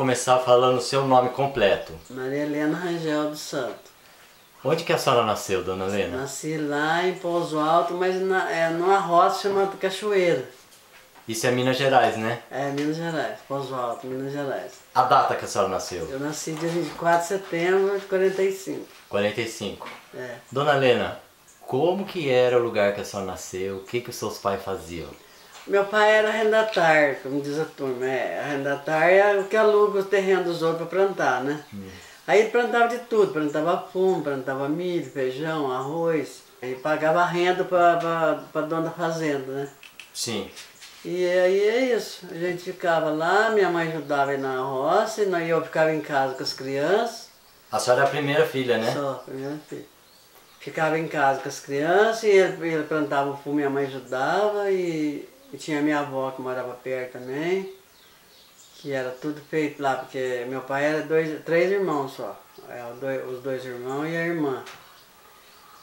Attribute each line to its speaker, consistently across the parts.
Speaker 1: Começar falando o seu nome completo.
Speaker 2: Maria Helena Rangel dos Santos.
Speaker 1: Onde que a senhora nasceu, Dona Helena?
Speaker 2: Nasci lá em Pouso Alto, mas na, é numa roça chamada Cachoeira.
Speaker 1: Isso é Minas Gerais, né?
Speaker 2: É, Minas Gerais, Pouso Alto, Minas Gerais.
Speaker 1: A data que a senhora nasceu?
Speaker 2: Eu nasci dia 24 de setembro de 45.
Speaker 1: 45.
Speaker 2: É.
Speaker 1: Dona Helena, como que era o lugar que a senhora nasceu? O que que os seus pais faziam?
Speaker 2: Meu pai era arrendatário, como diz a turma. É, arrendatário é o que aluga o terreno dos outros para plantar, né? Aí ele plantava de tudo, plantava fumo, plantava milho, feijão, arroz. Aí pagava renda para a dona da fazenda, né?
Speaker 1: Sim.
Speaker 2: E aí é isso. A gente ficava lá, minha mãe ajudava na roça, e eu ficava em casa com as crianças.
Speaker 1: A senhora é a primeira filha, né?
Speaker 2: Só, primeiro filho. Ficava em casa com as crianças e ele, ele plantava o fumo, minha mãe ajudava e, e tinha minha avó que morava perto também, que era tudo feito lá, porque meu pai era dois, três irmãos só. É, os dois- os dois irmãos e a irmã.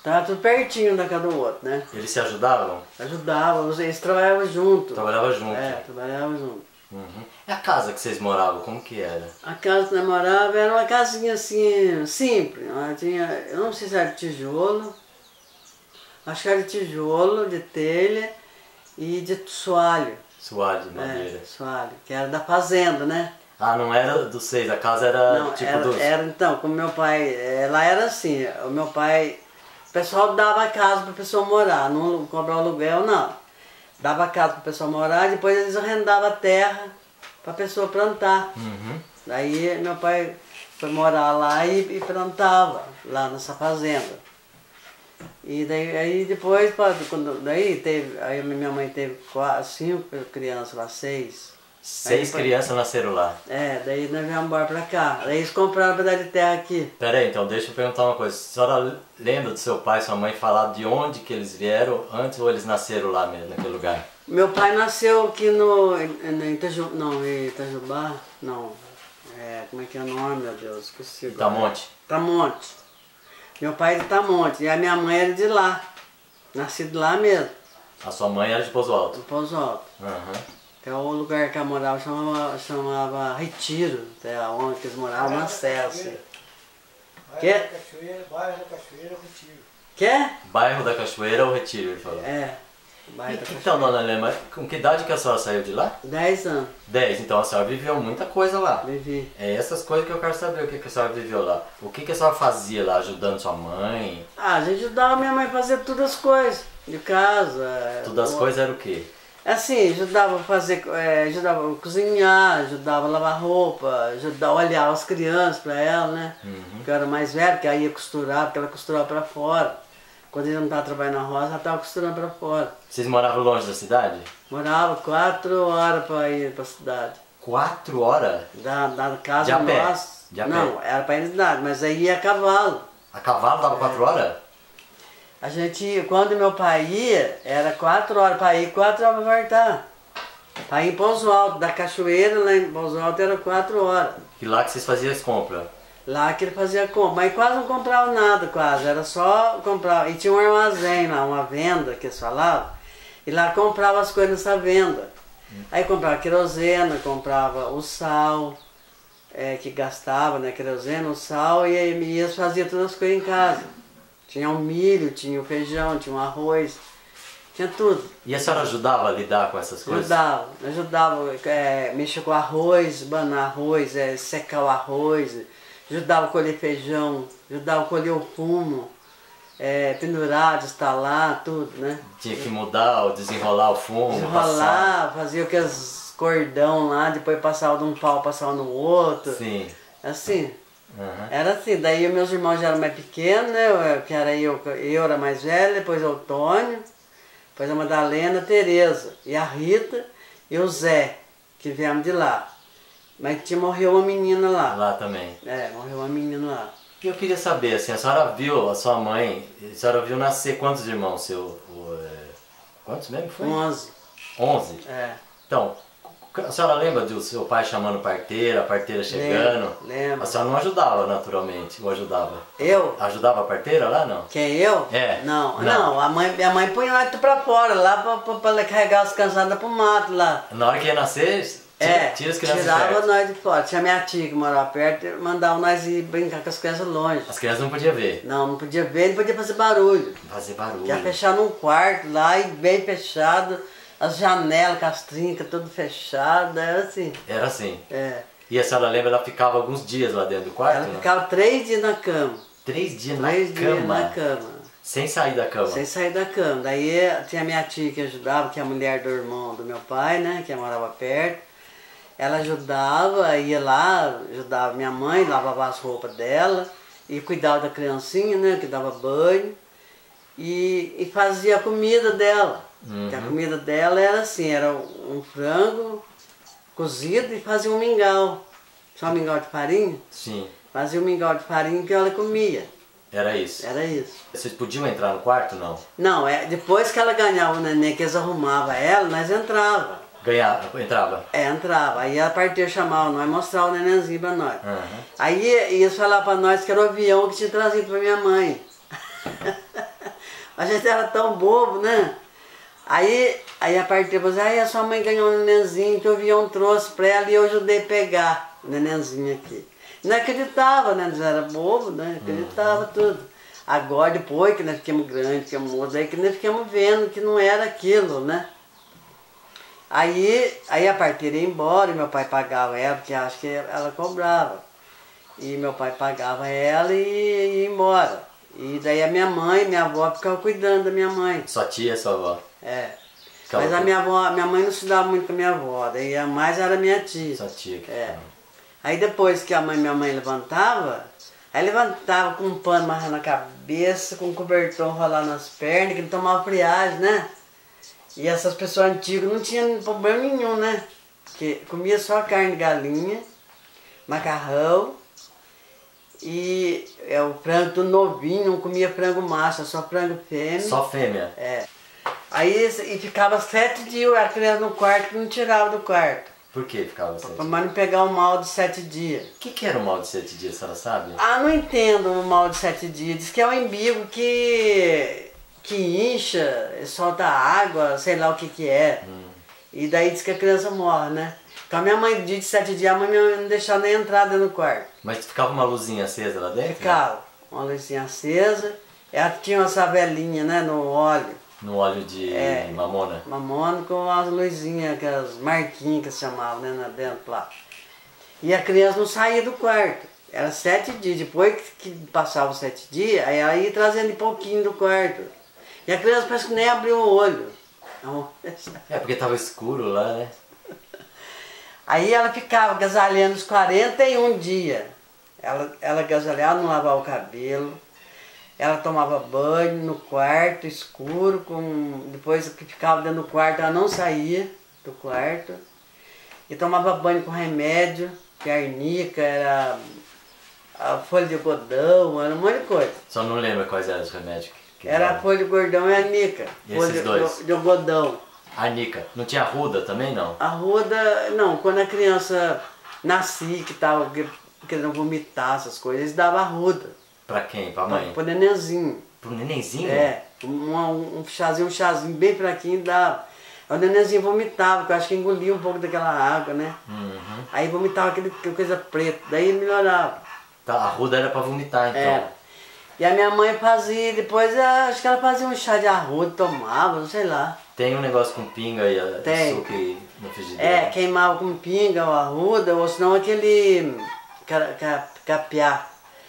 Speaker 2: Tava tudo pertinho um da casa do outro, né?
Speaker 1: Eles se ajudavam?
Speaker 2: Ajudavam, eles trabalhavam junto.
Speaker 1: Trabalhava junto.
Speaker 2: É, trabalhavam junto.
Speaker 1: Uhum. E a casa que vocês moravam, como que era?
Speaker 2: A casa que nós morava era uma casinha assim, simples. Ela tinha, eu não sei se era de tijolo, acho que era de tijolo, de telha e de soalho.
Speaker 1: Suave de
Speaker 2: É,
Speaker 1: madeira.
Speaker 2: soalho, que era da fazenda, né?
Speaker 1: Ah, não era dos seis, a casa era
Speaker 2: não,
Speaker 1: tipo
Speaker 2: era,
Speaker 1: dos...
Speaker 2: era então, como meu pai, eh, lá era assim, o meu pai, o pessoal dava a casa para pessoa morar, não cobrar aluguel não. Dava a casa para pessoa morar, depois eles arrendavam a terra para pessoa plantar.
Speaker 1: Uhum.
Speaker 2: Daí meu pai foi morar lá e, e plantava lá nessa fazenda. E daí aí depois, quando, daí teve, aí minha mãe teve quatro, cinco crianças lá, seis.
Speaker 1: Seis crianças nasceram lá.
Speaker 2: É, daí nós viemos embora pra cá. Daí eles compraram um pedaço de terra aqui.
Speaker 1: Pera aí, então deixa eu perguntar uma coisa. A senhora lembra do seu pai e sua mãe falar de onde que eles vieram antes ou eles nasceram lá mesmo, naquele lugar?
Speaker 2: Meu pai nasceu aqui no. Em Itaju, não, em Itajubá? Não. É, como é que é o nome, meu Deus? Esqueci. agora.
Speaker 1: Itamonte?
Speaker 2: Tamonte. Meu pai é de Tamonte. E a minha mãe era de lá. Nascido lá mesmo,
Speaker 1: A sua mãe era de Pouso Alto?
Speaker 2: no Pouso Alto.
Speaker 1: Aham.
Speaker 2: Que é o lugar que ela morava, chamava, chamava Retiro. Até onde que eles moravam, na serra, assim.
Speaker 3: Bairro da Cachoeira, bairro da Cachoeira, Retiro.
Speaker 2: Quer?
Speaker 1: Bairro da Cachoeira ou Retiro, ele falou.
Speaker 2: É. Bairro da
Speaker 1: Então, dona Lema, com que idade que a senhora saiu de lá?
Speaker 2: Dez anos.
Speaker 1: 10, então a senhora viveu muita coisa lá.
Speaker 2: Vivi.
Speaker 1: É essas coisas que eu quero saber, o que, que a senhora viveu lá. O que, que a senhora fazia lá, ajudando sua mãe?
Speaker 2: Ah, a gente ajudava minha mãe a fazer todas as coisas de casa.
Speaker 1: Todas as
Speaker 2: o-
Speaker 1: coisas era o quê?
Speaker 2: Assim, ajudava a fazer, é, ajudava a cozinhar, ajudava a lavar roupa, ajudava a olhar as crianças para ela, né? Porque eu era mais velho, que aí ia costurar, porque ela costurava para fora. Quando ele não estava trabalhando na roça, ela estava costurando para fora.
Speaker 1: Vocês moravam longe da cidade?
Speaker 2: Morava quatro horas para ir para a cidade.
Speaker 1: Quatro horas?
Speaker 2: Da, da casa
Speaker 1: De pé?
Speaker 2: nossa.
Speaker 1: De a pé?
Speaker 2: não, era para ir na cidade, mas aí ia a cavalo.
Speaker 1: A cavalo dava quatro horas?
Speaker 2: A gente, quando meu pai ia, era quatro horas para ir, quatro horas para voltar. Para ir em Pouso Alto, da cachoeira lá em Pouso Alto era quatro horas.
Speaker 1: E lá que vocês faziam as compras?
Speaker 2: Lá que ele fazia compra, mas quase não comprava nada, quase, era só comprar. E tinha um armazém lá, uma venda que eles falavam, e lá comprava as coisas nessa venda. Aí comprava querosena, comprava o sal, é, que gastava, né, querosena, o sal, e aí e eles faziam todas as coisas em casa. Tinha o milho, tinha o feijão, tinha o arroz, tinha tudo.
Speaker 1: E a senhora ajudava a lidar com essas coisas?
Speaker 2: Ajudava, ajudava, é, mexer com arroz, banar arroz, é, secar o arroz, ajudava a colher feijão, ajudava a colher o fumo, é, pendurar, instalar, tudo, né?
Speaker 1: Tinha que mudar ou desenrolar o fumo, passar.
Speaker 2: Enrolar, fazia aqueles cordão lá, depois passava de um pau, passava no outro.
Speaker 1: Sim.
Speaker 2: Assim,
Speaker 1: Aham.
Speaker 2: era assim. Daí meus irmãos já eram mais pequenos, né? Que era eu, eu era mais velha, depois o Antônio, depois a Madalena, a Tereza, e a Rita e o Zé, que viemos de lá. Mas tinha, morreu uma menina lá.
Speaker 1: Lá também.
Speaker 2: É, morreu uma menina lá.
Speaker 1: E eu queria saber, assim, a senhora viu a sua mãe, a senhora viu nascer quantos irmãos seu? o, é, quantos mesmo foi?
Speaker 2: 11.
Speaker 1: Onze.
Speaker 2: É.
Speaker 1: Então, a senhora lembra do seu pai chamando parteira, a parteira chegando?
Speaker 2: lembro.
Speaker 1: A senhora não ajudava, naturalmente, ou ajudava?
Speaker 2: Eu?
Speaker 1: Ajudava a parteira lá, não?
Speaker 2: Quem eu?
Speaker 1: É.
Speaker 2: Não,
Speaker 1: Não.
Speaker 2: não, a mãe, minha mãe punha nós pra fora, lá pra, pra, pra carregar as cansadas pro mato lá.
Speaker 1: Na hora que ia nascer,
Speaker 2: É,
Speaker 1: tira as crianças de
Speaker 2: tirava
Speaker 1: perto.
Speaker 2: nós de fora. Tinha minha tia que morava perto, mandava nós ir brincar com as crianças longe.
Speaker 1: As crianças não podiam ver.
Speaker 2: Não, não podia ver, não podia fazer barulho.
Speaker 1: Fazer barulho.
Speaker 2: Ia fechar num quarto lá e bem fechado, as janelas com as trincas tudo fechado, era assim.
Speaker 1: Era assim.
Speaker 2: É.
Speaker 1: E a senhora lembra, ela ficava alguns dias lá dentro do quarto?
Speaker 2: Ela
Speaker 1: não?
Speaker 2: ficava três dias na cama.
Speaker 1: Três dias na
Speaker 2: Três dias
Speaker 1: cama.
Speaker 2: na cama.
Speaker 1: Sem sair da cama.
Speaker 2: Sem sair da cama. Daí tinha minha tia que ajudava, que é a mulher do irmão do meu pai, né? Que morava perto. Ela ajudava, ia lá, ajudava minha mãe, lavava as roupas dela e cuidava da criancinha, né? Que dava banho. E, e fazia a comida dela. Que a comida dela era assim, era um frango cozido e fazia um mingau. Só um mingau de farinha.
Speaker 1: Sim,
Speaker 2: Fazia um mingau de farinha que ela comia.
Speaker 1: era isso.
Speaker 2: Era isso.
Speaker 1: Vocês podiam entrar no quarto? Não.
Speaker 2: Não, é, depois que ela ganhava o neném, que eles arrumavam ela, nós entrava.
Speaker 1: Ganhava, entrava.
Speaker 2: É, entrava. Aí a partir chamava nós, mostrava o nenenzinho pra nós.
Speaker 1: Aham.
Speaker 2: Aí eles falavam pra nós que era o avião que tinha trazido pra minha mãe. a gente era tão bobo, né? Aí, aí a partir depois, aí a sua mãe ganhou um nenenzinho que o avião trouxe pra ela e eu ajudei a pegar o nenenzinho aqui. Não acreditava, né? Nós era bobo, né? Acreditava tudo. Agora, depois que nós ficamos grandes, ficamos moços, aí que nós ficamos vendo que não era aquilo, né? Aí, aí a parteira ia embora e meu pai pagava ela, porque acho que ela cobrava. E meu pai pagava ela e ia embora. E daí a minha mãe, minha avó ficava cuidando da minha mãe.
Speaker 1: Sua tia, sua avó.
Speaker 2: É.
Speaker 1: Ficava
Speaker 2: Mas a minha avó, minha mãe não se dava muito com a minha avó, daí a mais era minha tia.
Speaker 1: Sua tia que
Speaker 2: É.
Speaker 1: ficava.
Speaker 2: Aí depois que a mãe, minha mãe levantava, aí levantava com um pano amarrado na cabeça, com um cobertor rolado nas pernas, que não tomava friagem, né? E essas pessoas antigas não tinham problema nenhum, né? Porque comia só carne de galinha, macarrão e é, o frango novinho, não comia frango macho, só frango fêmea.
Speaker 1: Só fêmea.
Speaker 2: É. Aí e ficava sete dias a criança no quarto que não tirava do quarto.
Speaker 1: Por que ficava sete
Speaker 2: Pra mais não pegar o mal de sete dias.
Speaker 1: O que, que era o mal de sete dias, a senhora sabe?
Speaker 2: Ah, não entendo o mal de sete dias. Diz que é um embigo que, que incha, solta água, sei lá o que que é. E daí diz que a criança morre, né? Com a minha mãe, dia de sete dias, a mãe não deixava nem entrar dentro do quarto.
Speaker 1: Mas ficava uma luzinha acesa lá dentro?
Speaker 2: Ficava uma luzinha acesa. Ela tinha uma savelinha, né, no óleo.
Speaker 1: No óleo de
Speaker 2: É.
Speaker 1: mamona?
Speaker 2: Mamona com as luzinhas, aquelas marquinhas que se chamavam, né, dentro lá. E a criança não saía do quarto. Era sete dias. Depois que passava os sete dias, aí ela ia trazendo de pouquinho do quarto. E a criança parece que nem abriu o olho. Então,
Speaker 1: É, porque tava escuro lá, né?
Speaker 2: Aí ela ficava agasalhando os 41 dias. Ela, ela agasalhava, não lavava o cabelo. Ela tomava banho no quarto, escuro, com depois que ficava dentro do quarto, ela não saía do quarto. E tomava banho com remédio, que arnica, era a folha de algodão, era um monte de coisa.
Speaker 1: Só não lembra quais eram os remédios que,
Speaker 2: Era a
Speaker 1: davam.
Speaker 2: folha de gordão e a arnica.
Speaker 1: E
Speaker 2: Folha
Speaker 1: esses dois?
Speaker 2: de- de algodão.
Speaker 1: Anica. Não tinha ruda também, não?
Speaker 2: A ruda, não, quando a criança nascia, que tava que- querendo vomitar, essas coisas, eles davam a ruda.
Speaker 1: Pra quem? Pra mãe?
Speaker 2: Pro nenenzinho.
Speaker 1: Pro nenenzinho?
Speaker 2: É, um, um chazinho, um chazinho bem fraquinho dava. O nenenzinho vomitava, porque eu acho que engolia um pouco daquela água, né?
Speaker 1: Uhum.
Speaker 2: Aí vomitava aquele, aquela coisa preta, daí melhorava.
Speaker 1: Tá, a ruda era pra vomitar, então.
Speaker 2: É. E a minha mãe fazia, depois eh, acho que ela fazia um chá de arruda, tomava, não sei lá.
Speaker 1: Tem um negócio com pinga e, a-
Speaker 2: Tem.
Speaker 1: suco e- no.
Speaker 2: É, queimava com pinga ou arruda, ou senão aquele ca- ca- capiá.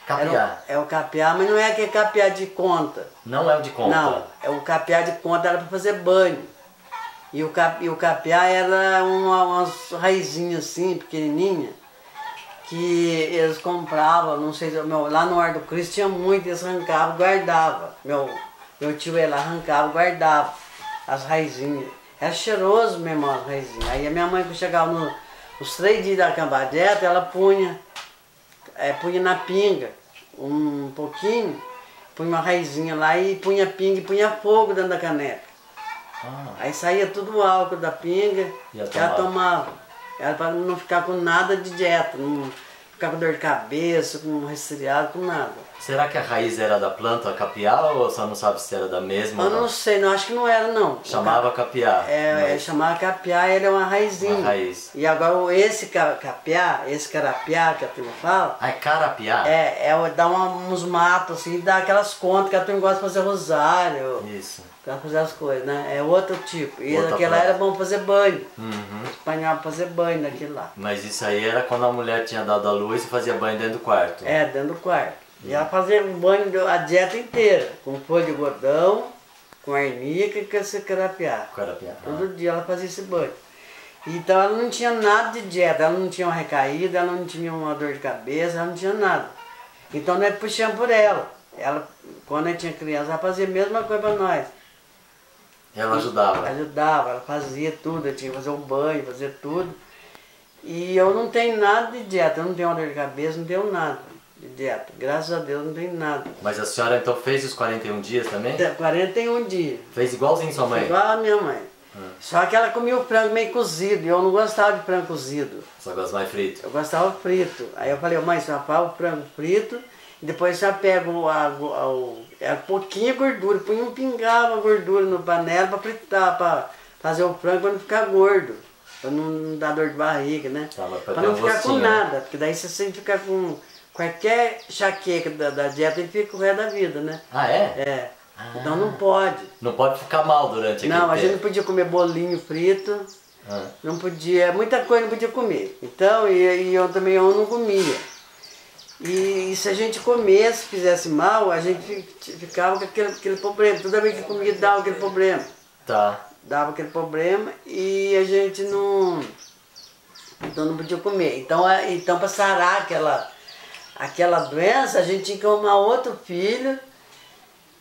Speaker 1: Capiá.
Speaker 2: É o capiá, mas não é aquele capiá de conta.
Speaker 1: Não é o de conta.
Speaker 2: Não, é o capiá de conta era para fazer banho. E o, cap, e o capiá era uma, umas raizinhas assim, pequenininha, que eles compravam, não sei, se- meu, lá no Ar do Cristo tinha muito, eles arrancavam e guardavam. Meu, meu tio lá, arrancava guardava as raizinhas. Era cheiroso mesmo as raizinhas. Aí a minha mãe, quando chegava no, nos três dias da cambadeta, ela punha, é, punha na pinga um pouquinho, punha uma raizinha lá e punha pinga e punha fogo dentro da caneca.
Speaker 1: Ah,
Speaker 2: Aí saía tudo o álcool da pinga
Speaker 1: E ela tomava.
Speaker 2: Era para não ficar com nada de dieta, não ficar com dor de cabeça, com resfriado, com nada.
Speaker 1: Será que a raiz era da planta capiá ou só não sabe se era da mesma?
Speaker 2: Eu
Speaker 1: ou
Speaker 2: não sei, não acho que não era não.
Speaker 1: Chamava capiá.
Speaker 2: É, é
Speaker 1: mas-
Speaker 2: chamava capiá, ele é uma raizinha.
Speaker 1: Uma raiz.
Speaker 2: E agora esse ca- capiá, esse carapiá que a turma fala,
Speaker 1: Ah, é carapiá?
Speaker 2: é, é dá uma- uns matos assim, dá aquelas contas que a turma gosta de fazer rosário,
Speaker 1: Isso.
Speaker 2: Pra fazer as coisas, né? É outro tipo. E
Speaker 1: Outra planta.
Speaker 2: era bom fazer banho.
Speaker 1: Uhum.
Speaker 2: Pra fazer banho naquele lá.
Speaker 1: Mas isso aí era quando a mulher tinha dado a luz e fazia banho dentro do quarto.
Speaker 2: É, dentro do quarto. E ela fazia um banho, a dieta inteira, com folha de godão, com arnica e com carapiá.
Speaker 1: Carapiá.
Speaker 2: Todo dia ela fazia esse banho. Então ela não tinha nada de dieta, ela não tinha uma recaída, ela não tinha uma dor de cabeça, ela não tinha nada. Então nós puxamos por ela. Ela, quando a gente tinha criança, ela fazia a mesma coisa para nós.
Speaker 1: Ela ajudava.
Speaker 2: Ajudava, ela fazia tudo, eu tinha que fazer o banho, fazer tudo. E eu não tenho nada de dieta, eu não tenho uma dor de cabeça, não tenho nada de dieta. Graças a Deus não tenho nada.
Speaker 1: Mas a senhora então fez os 41 dias também?
Speaker 2: Até 41 dias.
Speaker 1: Fez igualzinho sua mãe?
Speaker 2: Igual a minha mãe. Só que ela comia o frango meio cozido e eu não gostava de frango cozido.
Speaker 1: Só gosta mais frito.
Speaker 2: Eu gostava frito. Aí eu falei, mãe, você faz o frango frito depois você pega o, a, o, é pouquinho gordura, põe um pingava a gordura no panela para fritar, para fazer o frango para não ficar gordo. Para não dar dor de barriga, né?
Speaker 1: Tá, ter
Speaker 2: não ficar com
Speaker 1: né?
Speaker 2: nada, porque daí você sempre fica com qualquer chaqueca da, da dieta e fica o resto da vida, né?
Speaker 1: Ah, é?
Speaker 2: É. Então não pode.
Speaker 1: Não pode ficar mal durante aquele
Speaker 2: Não, a gente não podia comer bolinho frito.
Speaker 1: Ah,
Speaker 2: Não podia, muita coisa não podia comer. Então, e, e eu também eu não comia. E, e se a gente comesse, fizesse mal, a gente fi- ficava com aquele, aquele problema. Toda vez que comia dava aquele problema.
Speaker 1: tá.
Speaker 2: Dava aquele problema e a gente não. Então não podia comer. Então, a- então para sarar aquela, aquela doença, a gente tinha que arrumar outro filho.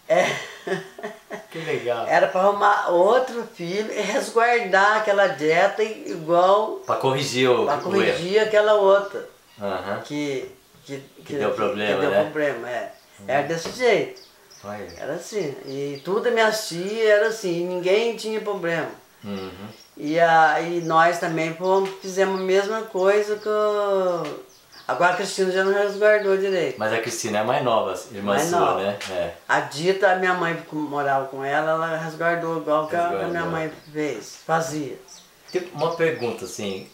Speaker 2: É,
Speaker 1: Que legal.
Speaker 2: era para arrumar outro filho e resguardar aquela dieta igual
Speaker 1: Pra corrigir o,
Speaker 2: para corrigir aquela outra
Speaker 1: Aham.
Speaker 2: que, que,
Speaker 1: Que deu problema,
Speaker 2: que deu
Speaker 1: né?
Speaker 2: problema, é. Era desse jeito,
Speaker 1: Olha.
Speaker 2: era assim. E tudo minhas tias era assim, ninguém tinha problema.
Speaker 1: Uhum.
Speaker 2: E, a, e nós também fomos, fizemos a mesma coisa que o- Agora a Cristina já não resguardou direito.
Speaker 1: Mas a Cristina é mais nova, irmã
Speaker 2: Mais
Speaker 1: sua,
Speaker 2: nova.
Speaker 1: né? É.
Speaker 2: A Dita, a minha mãe morava com ela, ela resguardou igual que a, que a minha
Speaker 1: Resguardou.
Speaker 2: mãe fez, fazia.
Speaker 1: Uma pergunta, assim.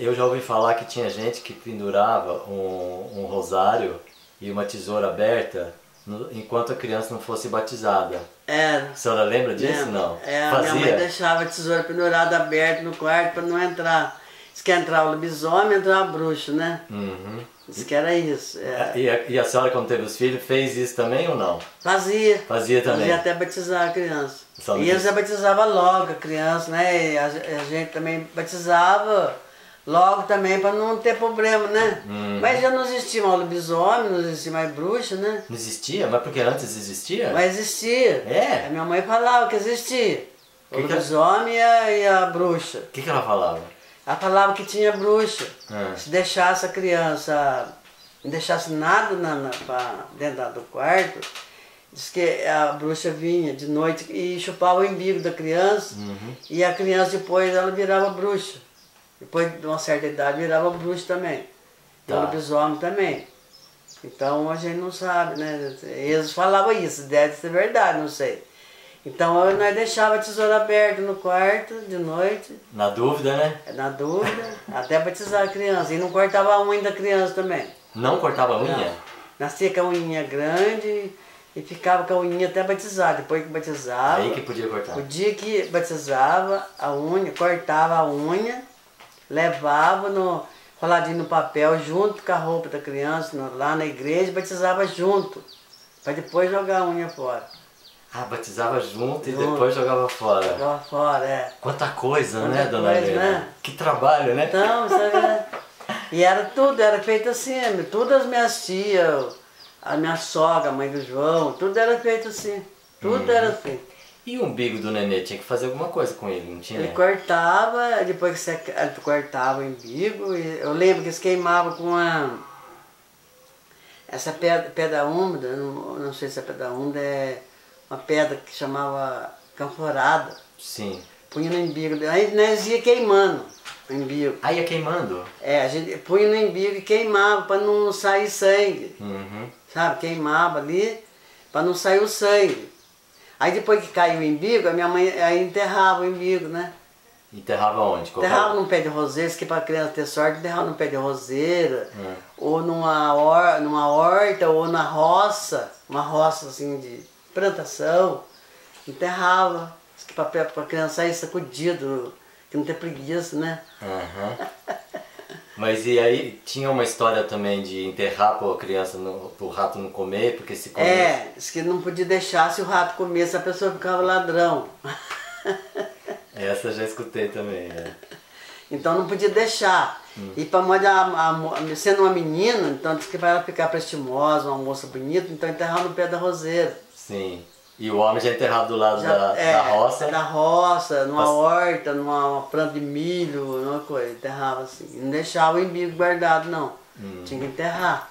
Speaker 1: Eu já ouvi falar que tinha gente que pendurava um, um rosário e uma tesoura aberta no- enquanto a criança não fosse batizada.
Speaker 2: Era.
Speaker 1: A senhora lembra disso?
Speaker 2: Lembro.
Speaker 1: Não.
Speaker 2: É, a minha mãe
Speaker 1: Fazia?
Speaker 2: deixava a tesoura pendurada aberta no quarto para não entrar. Diz que entrava o lobisomem, entrava bruxo, né?
Speaker 1: Uhum.
Speaker 2: Diz que era isso. é.
Speaker 1: E a, e a senhora, quando teve os filhos, fez isso também ou não?
Speaker 2: Fazia.
Speaker 1: Fazia também.
Speaker 2: Fazia até batizar a criança.
Speaker 1: Só
Speaker 2: e eles
Speaker 1: quis-
Speaker 2: batizavam logo a criança, né? E a, a gente também batizava logo também para não ter problema, né?
Speaker 1: Uhum.
Speaker 2: Mas já não existia mais lobisomem, não existia mais bruxa, né?
Speaker 1: Não existia? Mas porque antes existia?
Speaker 2: Mas existia.
Speaker 1: É?
Speaker 2: A minha mãe falava que existia. O
Speaker 1: Que que-
Speaker 2: lobisomem e a, e a bruxa.
Speaker 1: O que, que ela falava?
Speaker 2: Ela falava que tinha bruxa.
Speaker 1: Ah.
Speaker 2: Se deixasse a criança, não deixasse nada na, na- pra- dentro do quarto, diz que a bruxa vinha de noite e chupava o umbigo da criança.
Speaker 1: Uhum.
Speaker 2: E a criança depois ela virava bruxa. Depois de uma certa idade virava bruxa também. E
Speaker 1: Tá.
Speaker 2: lobisomem também. Então a gente não sabe, né? Eles falavam isso, deve ser verdade, não sei. Então eu- nós deixava a tesoura aberta no quarto de noite,
Speaker 1: Na dúvida, né?
Speaker 2: na dúvida, até batizar a criança. E não cortava a unha da criança também.
Speaker 1: Não cortava a unha?
Speaker 2: Não. Nascia com a unha grande e ficava com a unha até batizar. Depois que batizava,
Speaker 1: Aí que podia cortar.
Speaker 2: o dia que batizava a unha, cortava a unha, levava no roladinho no papel junto com a roupa da criança lá na igreja, batizava junto, para depois jogar a unha fora.
Speaker 1: Ah, batizava junto e
Speaker 2: Junto.
Speaker 1: depois jogava fora.
Speaker 2: Jogava fora, é.
Speaker 1: Quanta coisa,
Speaker 2: Quanta
Speaker 1: né, dona
Speaker 2: coisa, né?
Speaker 1: Que trabalho, né?
Speaker 2: Então, sabe, né? E era tudo, era feito assim, todas as minhas tias, a minha sogra, a mãe do João, tudo era feito assim. Tudo era assim.
Speaker 1: E o umbigo do nenê tinha que fazer alguma coisa com ele, não tinha?
Speaker 2: Ele cortava, depois que você cortava o umbigo, eu lembro que eles queimavam com a. Essa pedra, pedra úmida, não, não sei se é pedra úmida, é uma pedra que chamava canforada.
Speaker 1: Sim.
Speaker 2: Punha no umbigo, aí nós ia queimando. o embigo.
Speaker 1: Aí ia queimando?
Speaker 2: É, a gente punha no embigo e queimava para não sair sangue.
Speaker 1: Uhum.
Speaker 2: Sabe? Queimava ali para não sair o sangue. Aí depois que caiu o embigo, a minha mãe aí enterrava o embigo, né?
Speaker 1: Enterrava onde?
Speaker 2: Enterrava num pé de roseira, que para criança ter sorte, enterrava num pé de roseira,
Speaker 1: Hum.
Speaker 2: ou numa, hor numa horta, ou na roça, uma roça assim de plantação, enterrava, que para a criança sair sacudido, que não ter preguiça, né?
Speaker 1: Aham. Mas e aí tinha uma história também de enterrar a criança, no, pro rato não comer, porque se comer...
Speaker 2: É, diz que não podia deixar se o rato comesse, a pessoa ficava ladrão.
Speaker 1: Essa já escutei também, é.
Speaker 2: Então não podia deixar. E para mãe, sendo uma menina, então disse que para ela ficar prestimosa, uma moça bonita, então enterrava no pé da roseira.
Speaker 1: Sim. E o homem já enterrado do lado
Speaker 2: Já-
Speaker 1: da,
Speaker 2: é,
Speaker 1: da roça.
Speaker 2: Da roça, numa
Speaker 1: Mas-
Speaker 2: horta, numa uma planta de milho, numa coisa, enterrava assim. Não deixava o embigo guardado, não. Tinha que enterrar.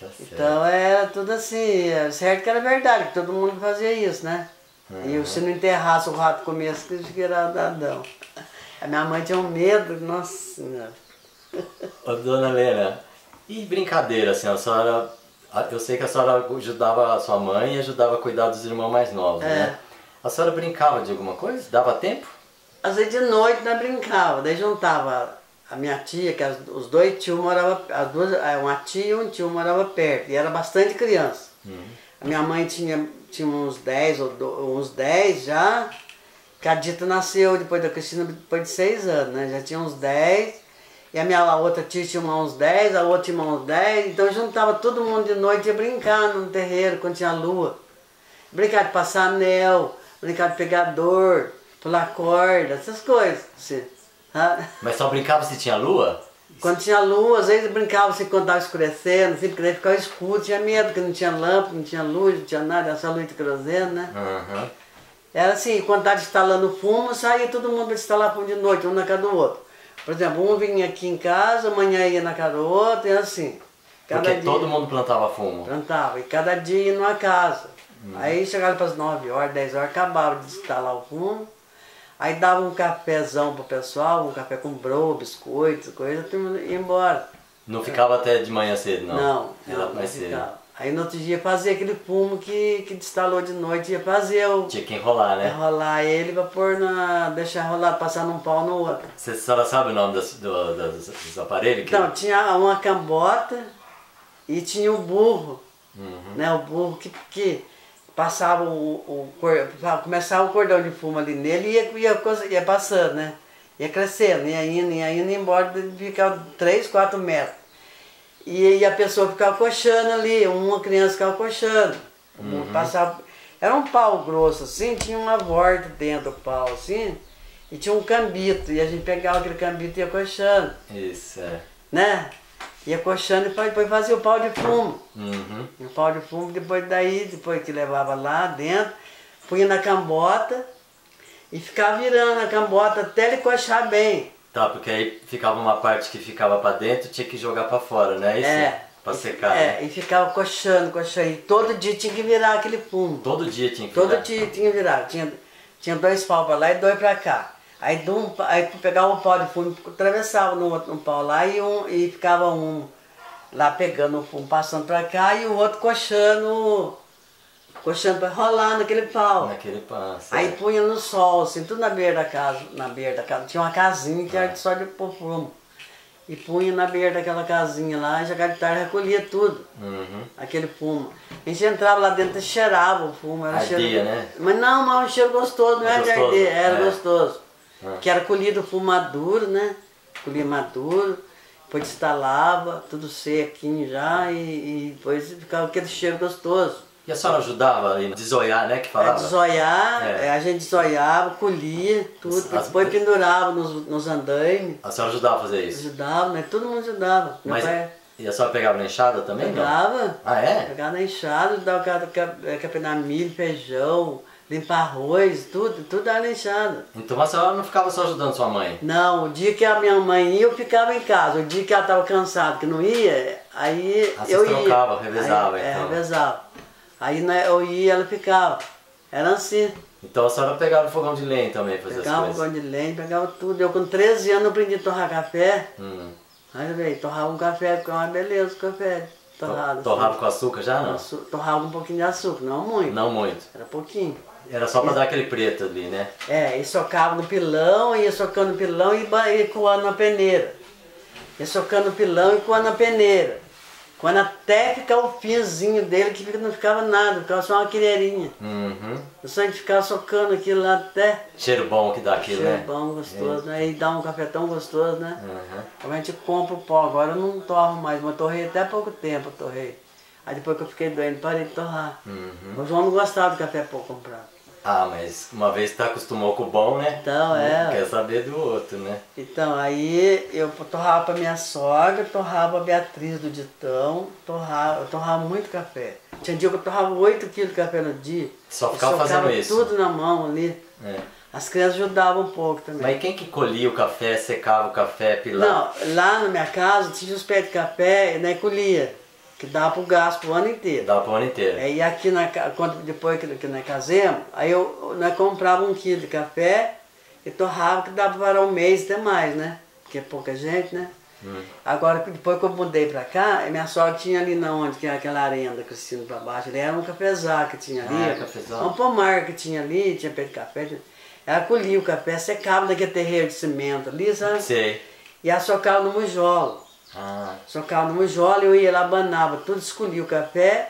Speaker 1: Tá.
Speaker 2: Então era tudo assim, é certo que era verdade, que todo mundo fazia isso, né? E se não enterrasse o rato comesse, que era dadão. A minha mãe tinha um medo, nossa senhora.
Speaker 1: Ô, dona Helena, e brincadeira, assim, a senhora. Eu sei que a senhora ajudava a sua mãe e ajudava a cuidar dos irmãos mais novos,
Speaker 2: É.
Speaker 1: né? A senhora brincava de alguma coisa? Dava tempo?
Speaker 2: Às vezes de noite nós brincava, daí juntava a minha tia, que as- os dois tios moravam, as duas, eh, uma tia e um tio moravam perto, e era bastante criança. A minha mãe tinha, tinha uns 10 ou uns 10 já, que a Dita nasceu depois da Cristina, depois de 6 anos, né? Já tinha uns 10, e a minha a outra tia tinha uns 10, a outra tinha uns 10, então juntava todo mundo de noite e ia brincar no terreiro quando tinha lua. Brincar de passar anel, brincar de pegador, pular corda, essas coisas. Assim, sabe?
Speaker 1: Mas só brincava se tinha lua?
Speaker 2: Quando tinha lua, às vezes brincava assim, quando estava escurecendo, assim, porque daí ficava escuro, tinha medo, porque não tinha lâmpada, não tinha luz, não tinha nada, era só luz de querosene, né?
Speaker 1: Aham.
Speaker 2: Era assim, quando estava instalando fumo, saía todo mundo para instalar fumo de noite, um na casa do outro. Por exemplo, um vinha aqui em casa, amanhã ia na casa do outro, e assim. Cada
Speaker 1: Porque
Speaker 2: dia
Speaker 1: todo mundo plantava fumo.
Speaker 2: plantava, e cada dia ia numa casa. Aí chegava para as 9 horas, 10 horas, acabava de instalar o fumo. Aí dava um cafezão pro pessoal, um café com bro, biscoito, coisa, turma ia embora.
Speaker 1: Não ficava até de manhã cedo, não?
Speaker 2: Não,
Speaker 1: Era
Speaker 2: não, não
Speaker 1: mais cedo.
Speaker 2: ficava. Aí no outro dia fazia aquele fumo que, que instalou de noite, ia fazer o.
Speaker 1: Tinha que enrolar, né?
Speaker 2: Enrolar ele pra pôr na. deixar rolar, passar num pau no outro.
Speaker 1: Você, senhora sabe o nome das- do- dos, dos aparelhos? que-
Speaker 2: Então, tinha uma cambota e tinha o burro,
Speaker 1: Uhum.
Speaker 2: né? O burro que, que passava o, o começava o cordão de fumo ali nele e ia, ia, ia passando, né? Ia crescendo, ia indo, ia indo embora, ficava 3, 4 metros. E, e a pessoa ficava coxando ali, uma criança ficava coxando. Passava, era um pau grosso assim, tinha uma volta dentro do pau assim, e tinha um cambito, e a gente pegava aquele cambito e ia coxando
Speaker 1: Isso, é.
Speaker 2: né? Ia coxando e depois fazia o pau de fumo.
Speaker 1: Uhum.
Speaker 2: O pau de fumo, depois daí, depois que levava lá dentro, punha na cambota e ficava virando a cambota até ele coxar bem.
Speaker 1: Tá, porque aí ficava uma parte que ficava pra dentro tinha que jogar pra fora, né? Isso?
Speaker 2: É.
Speaker 1: Pra secar,
Speaker 2: É,
Speaker 1: né?
Speaker 2: e ficava coxando, coxando. E todo dia tinha que virar aquele fumo.
Speaker 1: Todo dia tinha que
Speaker 2: Todo
Speaker 1: virar.
Speaker 2: dia tinha que virar. Tinha, tinha dois pau pra lá e dois pra cá. Aí, de um, aí pegava um pau de fumo, atravessava no outro um pau lá e, um, e ficava um lá pegando o fumo, passando pra cá e o outro coxando, coxando pra rolar naquele pau.
Speaker 1: Naquele passo.
Speaker 2: Aí punha no sol, assim, tudo na beira da casa, na beira da casa. Tinha uma casinha que era só de pôr fumo. E punha na beira daquela casinha lá, e chegava de tarde recolhia tudo
Speaker 1: Uhum.
Speaker 2: aquele fumo. A gente entrava lá dentro e cheirava o fumo. Era
Speaker 1: Ardia,
Speaker 2: cheiro...
Speaker 1: né?
Speaker 2: Mas não, mas um cheiro gostoso, não era de
Speaker 1: gostoso?
Speaker 2: arder, era
Speaker 1: É.
Speaker 2: gostoso.
Speaker 1: Ah.
Speaker 2: Que era colhido o fumo maduro, né? Colhia maduro, depois instalava, tudo sequinho já, e, e depois ficava aquele cheiro gostoso.
Speaker 1: E a senhora ajudava aí, desoiar, né? Que
Speaker 2: É,
Speaker 1: falava?
Speaker 2: desoiar,
Speaker 1: É.
Speaker 2: é, a gente desoiava, colhia tudo,
Speaker 1: As-
Speaker 2: depois pendurava nos, nos andaimes,
Speaker 1: A senhora ajudava a fazer isso?
Speaker 2: ajudava, né? Todo mundo ajudava.
Speaker 1: Mas,
Speaker 2: pai
Speaker 1: e a senhora pegava na enxada também, não?
Speaker 2: pegava.
Speaker 1: Ah, é?
Speaker 2: Pegar na enxada, o cara capinar milho, feijão, limpar arroz, tudo, tudo era na enxada.
Speaker 1: Então a senhora não ficava só ajudando sua mãe?
Speaker 2: Não, o dia que a minha mãe ia, eu ficava em casa. O dia que ela estava cansada, que não ia, aí
Speaker 1: Ah,
Speaker 2: eu ia.
Speaker 1: trocavam, revezava,
Speaker 2: aí,
Speaker 1: então.
Speaker 2: É, revezava. Aí né, eu ia e ela ficava. Era assim.
Speaker 1: Então a senhora pegava o fogão de lenha também fazer
Speaker 2: Pegava
Speaker 1: as
Speaker 2: fogão
Speaker 1: coisas.
Speaker 2: de lenha, pegava tudo. Eu com 13 anos aprendi a torrar café.
Speaker 1: Hum.
Speaker 2: Aí, velho, torrava um café, ficava uma beleza o café. Torrado.
Speaker 1: Torrava
Speaker 2: assim.
Speaker 1: com açúcar já não?
Speaker 2: Torrava um pouquinho de açúcar, não muito.
Speaker 1: Não muito.
Speaker 2: Era pouquinho.
Speaker 1: Era só pra dar aquele preto ali, né?
Speaker 2: É, e socava no pilão, ia socando no pilão e, e coando na peneira. Ia socando no pilão e coando na peneira. Quando até ficar o finzinho dele, que não ficava nada, ficava só uma colherinha.
Speaker 1: Uhum.
Speaker 2: Eu só de ficar socando aquilo lá até.
Speaker 1: Cheiro bom que dá aquilo,
Speaker 2: Cheiro
Speaker 1: né?
Speaker 2: bom, gostoso, né? E dá um café tão gostoso, né?
Speaker 1: Uhum.
Speaker 2: Então a gente compra o pó, agora eu não torro mais, mas torrei até pouco tempo, torrei. Aí depois que eu fiquei doente, parei de torrar.
Speaker 1: Uhum.
Speaker 2: O João não gostava de café pó comprado.
Speaker 1: Ah, mas uma vez tá acostumou com o bom, né?
Speaker 2: Então, é.
Speaker 1: Não quer saber do outro, né?
Speaker 2: Então, aí eu torrava pra minha sogra, torrava pra Beatriz do Ditão, torrava, eu torrava muito café. Tinha dia que eu torrava 8 quilos de café no dia.
Speaker 1: Só ficava fazendo isso.
Speaker 2: tudo na mão ali.
Speaker 1: É.
Speaker 2: As crianças ajudavam um pouco também.
Speaker 1: Mas quem que colhia o café, secava o café, pilava?
Speaker 2: Não, lá na minha casa tinha os pés de café e né, colhia, que dava pro gasto pro ano inteiro.
Speaker 1: Dava pro ano inteiro.
Speaker 2: É, e aqui, na, quando, depois que, que nós casamos, aí eu, nós comprava um quilo de café e torrava que dava para um mês até mais, né? Porque é pouca gente, né?
Speaker 1: Hum.
Speaker 2: Agora, depois que eu mudei pra cá, minha sogra tinha ali na onde, que é aquela arenda crescendo pra baixo, ali era um cafezal que tinha ali.
Speaker 1: Ah, cafezal.
Speaker 2: Um pomar que tinha ali, tinha pé de café. tinha- Ela colhia o café, secava naquele terreiro de cimento ali, sabe?
Speaker 1: Sei.
Speaker 2: E ela socava no mujolo.
Speaker 1: Ah,
Speaker 2: Socava no mujolo, eu ia lá, banava tudo, escolhia o café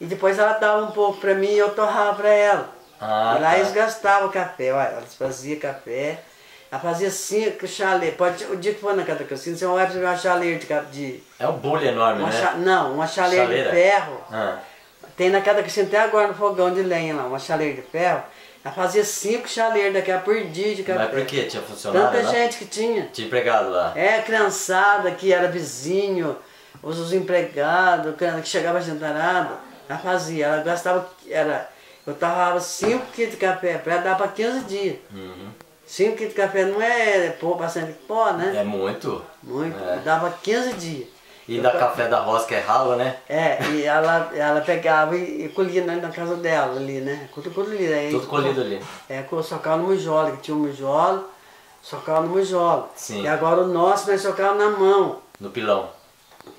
Speaker 2: e depois ela dava um pouco pra mim e eu torrava pra ela.
Speaker 1: Ah,
Speaker 2: e lá
Speaker 1: tá.
Speaker 2: eles gastavam café, olha, elas faziam café, ela fazia cinco chaleira. Pode, o dia que for na casa da Cristina, você vai ver uma chaleira de, de
Speaker 1: é um bulho enorme, né?
Speaker 2: cha- não, uma chaleira,
Speaker 1: Chaleira?
Speaker 2: de ferro.
Speaker 1: Ah,
Speaker 2: Tem na casa da Cristina até agora no fogão de lenha lá, uma chaleira de ferro. Ela fazia cinco chaleiras daquela por dia de café.
Speaker 1: mas por quê? Tinha funcionário
Speaker 2: Tanta
Speaker 1: lá?
Speaker 2: gente que tinha.
Speaker 1: Tinha empregado lá.
Speaker 2: É, criançada que era vizinho, os, os empregados, que que chegava jantarada, ela fazia, ela gastava, era, eu torrava 5 quilos de café, para dar para 15 dias.
Speaker 1: Uhum.
Speaker 2: 5 quilos de café não é pô, bastante pó, né?
Speaker 1: É muito.
Speaker 2: Muito,
Speaker 1: É.
Speaker 2: dava 15 dias.
Speaker 1: E da café da roça que é ralo, né?
Speaker 2: É, e ela, ela pegava e, e colhia na, na casa dela ali, né? Tudo colhido. Aí,
Speaker 1: Tudo colhido ali.
Speaker 2: É, socava no mujolo, que tinha um mujolo, socava no mujolo.
Speaker 1: Sim.
Speaker 2: E agora o nosso nós socava na mão.
Speaker 1: No pilão.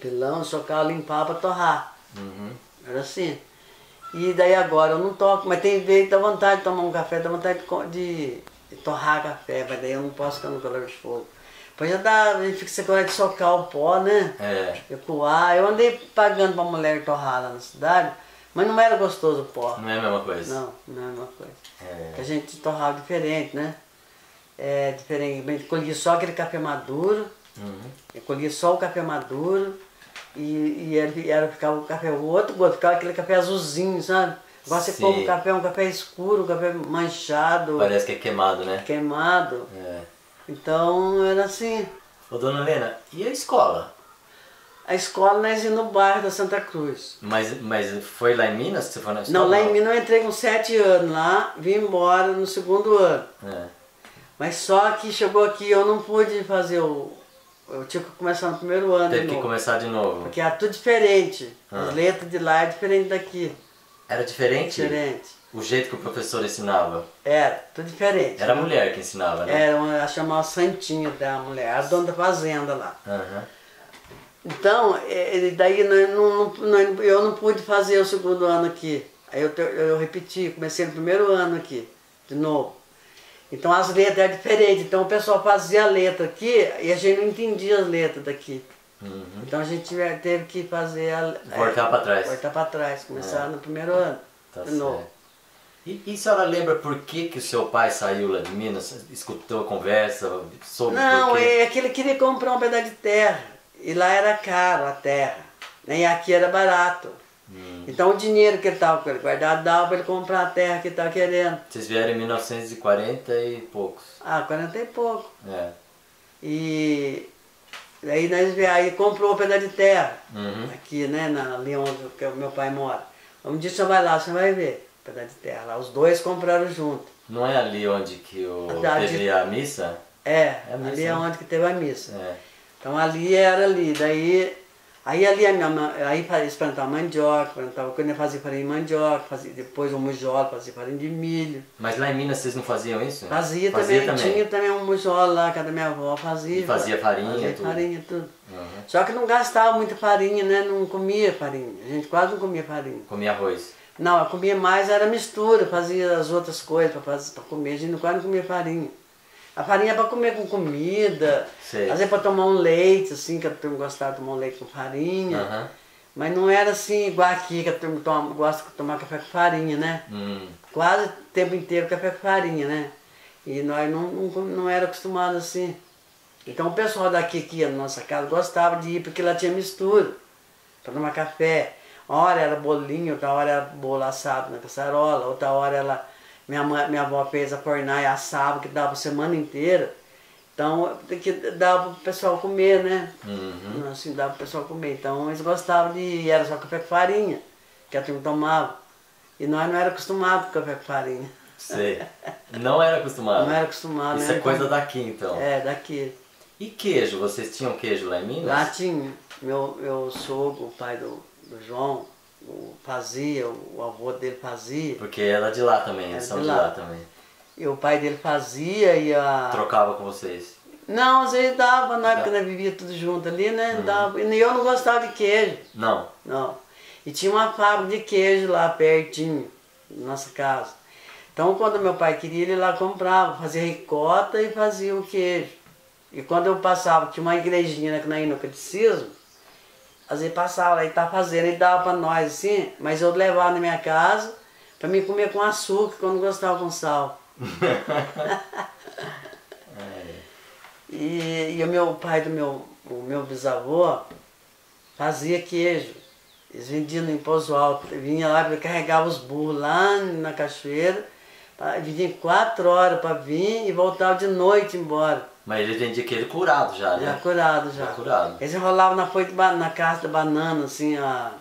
Speaker 2: Pilão, socava, limpava pra torrar.
Speaker 1: Uhum.
Speaker 2: Era assim. E daí agora eu não toco, mas tem vez que dá vontade de tomar um café, dá vontade de, de, de torrar café, mas daí eu não posso ficar no calor de fogo. Depois já dá, a gente fica sem coragem de socar o pó, né?
Speaker 1: É.
Speaker 2: Eu coar, eu andei pagando pra mulher torrar lá na cidade, mas não era gostoso o pó.
Speaker 1: Não é a mesma coisa.
Speaker 2: Não, não é a mesma coisa.
Speaker 1: É.
Speaker 2: Que a gente torrava diferente, né? É diferente, gente colhia só aquele café maduro,
Speaker 1: Uhum.
Speaker 2: eu colhia só o café maduro e, e ele era, ficava o café, o outro gosto, ficava aquele café azulzinho, sabe? Agora você come um café, um café escuro, um café manchado,
Speaker 1: Parece que é queimado, né?
Speaker 2: queimado.
Speaker 1: É.
Speaker 2: Então era assim.
Speaker 1: Ô, dona Helena, e a escola?
Speaker 2: A escola nós íamos no bairro da Santa Cruz.
Speaker 1: Mas, mas foi lá em Minas que você foi na escola?
Speaker 2: Não, lá em Minas eu entrei com sete anos lá, vim embora no segundo ano.
Speaker 1: É.
Speaker 2: Mas só que chegou aqui eu não pude fazer o. Eu tinha que começar no primeiro ano.
Speaker 1: Teve que
Speaker 2: novo.
Speaker 1: começar de novo.
Speaker 2: Porque era tudo diferente.
Speaker 1: Ah.
Speaker 2: As letras de lá é diferente daqui.
Speaker 1: Era diferente?
Speaker 2: Diferente.
Speaker 1: O jeito que o professor ensinava?
Speaker 2: Era, tudo diferente.
Speaker 1: Era a mulher que ensinava, né?
Speaker 2: Era uma, ela chamava Santinha da mulher, a dona da fazenda lá.
Speaker 1: Aham.
Speaker 2: Então, eh, daí nós não, não- nós- eu não pude fazer o segundo ano aqui. Aí eu, eu repeti, comecei no primeiro ano aqui, de novo. Então as letras eram diferentes. Então o pessoal fazia a letra aqui e a gente não entendia as letras daqui.
Speaker 1: Uhum.
Speaker 2: Então a gente teve que fazer a.
Speaker 1: Voltar pra trás.
Speaker 2: Voltar pra trás, começar
Speaker 1: É.
Speaker 2: no primeiro ano.
Speaker 1: Tá
Speaker 2: de novo.
Speaker 1: certo. E, e a senhora lembra por que, que o seu pai saiu lá de Minas? Escutou a conversa? Soube
Speaker 2: Não, é que ele queria comprar um pedaço de terra. E lá era caro a terra. né? E aqui era barato.
Speaker 1: Hum.
Speaker 2: Então o dinheiro que ele estava com ele guardado dava para ele comprar a terra que ele estava querendo.
Speaker 1: Vocês vieram em 1940 e poucos.
Speaker 2: Ah, 40 e pouco.
Speaker 1: É.
Speaker 2: E aí nós vi- aí comprou um pedaço de terra.
Speaker 1: Uhum.
Speaker 2: Aqui, né, na, ali onde que o meu pai mora. Um dia você vai lá, você vai ver pedaço de terra lá. Os dois compraram junto.
Speaker 1: Não é ali onde que o, teve
Speaker 2: de-
Speaker 1: a missa?
Speaker 2: É,
Speaker 1: É a missa,
Speaker 2: ali é
Speaker 1: né?
Speaker 2: onde que teve a missa.
Speaker 1: É.
Speaker 2: Então ali era ali, daí Aí ali a minha mãe, aí eles plantavam mandioca, plantavam, quando eu fazia farinha de mandioca, fazia, depois o mujola, fazia farinha de milho.
Speaker 1: Mas lá em Minas vocês não faziam isso?
Speaker 2: Fazia,
Speaker 1: Fazia
Speaker 2: também, tinha também um mujola lá, que a da minha avó fazia.
Speaker 1: E fazia farinha,
Speaker 2: Fazia
Speaker 1: tudo.
Speaker 2: farinha, tudo.
Speaker 1: Aham.
Speaker 2: Só que não gastava muita farinha, né? Não comia farinha. A gente quase não comia farinha.
Speaker 1: Comia arroz.
Speaker 2: Não, eu comia mais era mistura, fazia as outras coisas para comer. A gente quase não comia farinha. A farinha é para comer com comida,
Speaker 1: Sei.
Speaker 2: às vezes para tomar um leite, assim, que a turma gostava de tomar um leite com farinha.
Speaker 1: Aham.
Speaker 2: Mas não era assim igual aqui, que a turma toma, gosta de tomar café com farinha, né?
Speaker 1: Hum.
Speaker 2: Quase o tempo inteiro café com farinha, né? E nós não, não, não era acostumado assim. Então o pessoal daqui que ia na nossa casa gostava de ir porque lá tinha mistura para tomar café. Uma hora era bolinho, outra hora era bolo assado na caçarola, outra hora ela, minha, mãe, minha avó fez a fornalha e assava que dava a semana inteira. Então que dava para o pessoal comer, né?
Speaker 1: Uhum.
Speaker 2: Assim, dava para o pessoal comer. Então eles gostavam de. Era só café com farinha que a turma tomava. E nós não era acostumado com café com farinha.
Speaker 1: Sei. Não era acostumado.
Speaker 2: Não era acostumado,
Speaker 1: Isso
Speaker 2: né?
Speaker 1: é coisa daqui então.
Speaker 2: É, daqui.
Speaker 1: E queijo? Vocês tinham queijo lá em Minas?
Speaker 2: Lá tinha. Meu, meu sogro, o pai do João, o, fazia, o, avô dele fazia.
Speaker 1: Porque era de lá também, eles são
Speaker 2: de lá.
Speaker 1: lá também.
Speaker 2: E o pai dele fazia e a.
Speaker 1: Trocava com vocês.
Speaker 2: Não, às vezes dava, na época nós vivia tudo junto ali, né?
Speaker 1: Uhum.
Speaker 2: Dava. E eu não gostava de queijo.
Speaker 1: Não.
Speaker 2: Não. E tinha uma fábrica de queijo lá pertinho, na nossa casa. Então, quando meu pai queria, ele lá comprava, fazia ricota e fazia o queijo. E quando eu passava, tinha uma igrejinha né, que na no catecismo, às vezes passava lá e tá fazendo, ele dava pra nós assim, mas eu levava na minha casa pra mim comer com açúcar, não gostava com sal. E, e o meu pai do meu, o meu bisavô fazia queijo. Eles vendiam no Imposto Alto. Vinha lá, carregava os burros lá na cachoeira, vinha quatro horas para vir e voltava de noite embora.
Speaker 1: Mas ele vendia queijo curado já,
Speaker 2: Já
Speaker 1: né?
Speaker 2: curado já.
Speaker 1: Já curado.
Speaker 2: Eles enrolavam na folha na casca da banana, assim, a...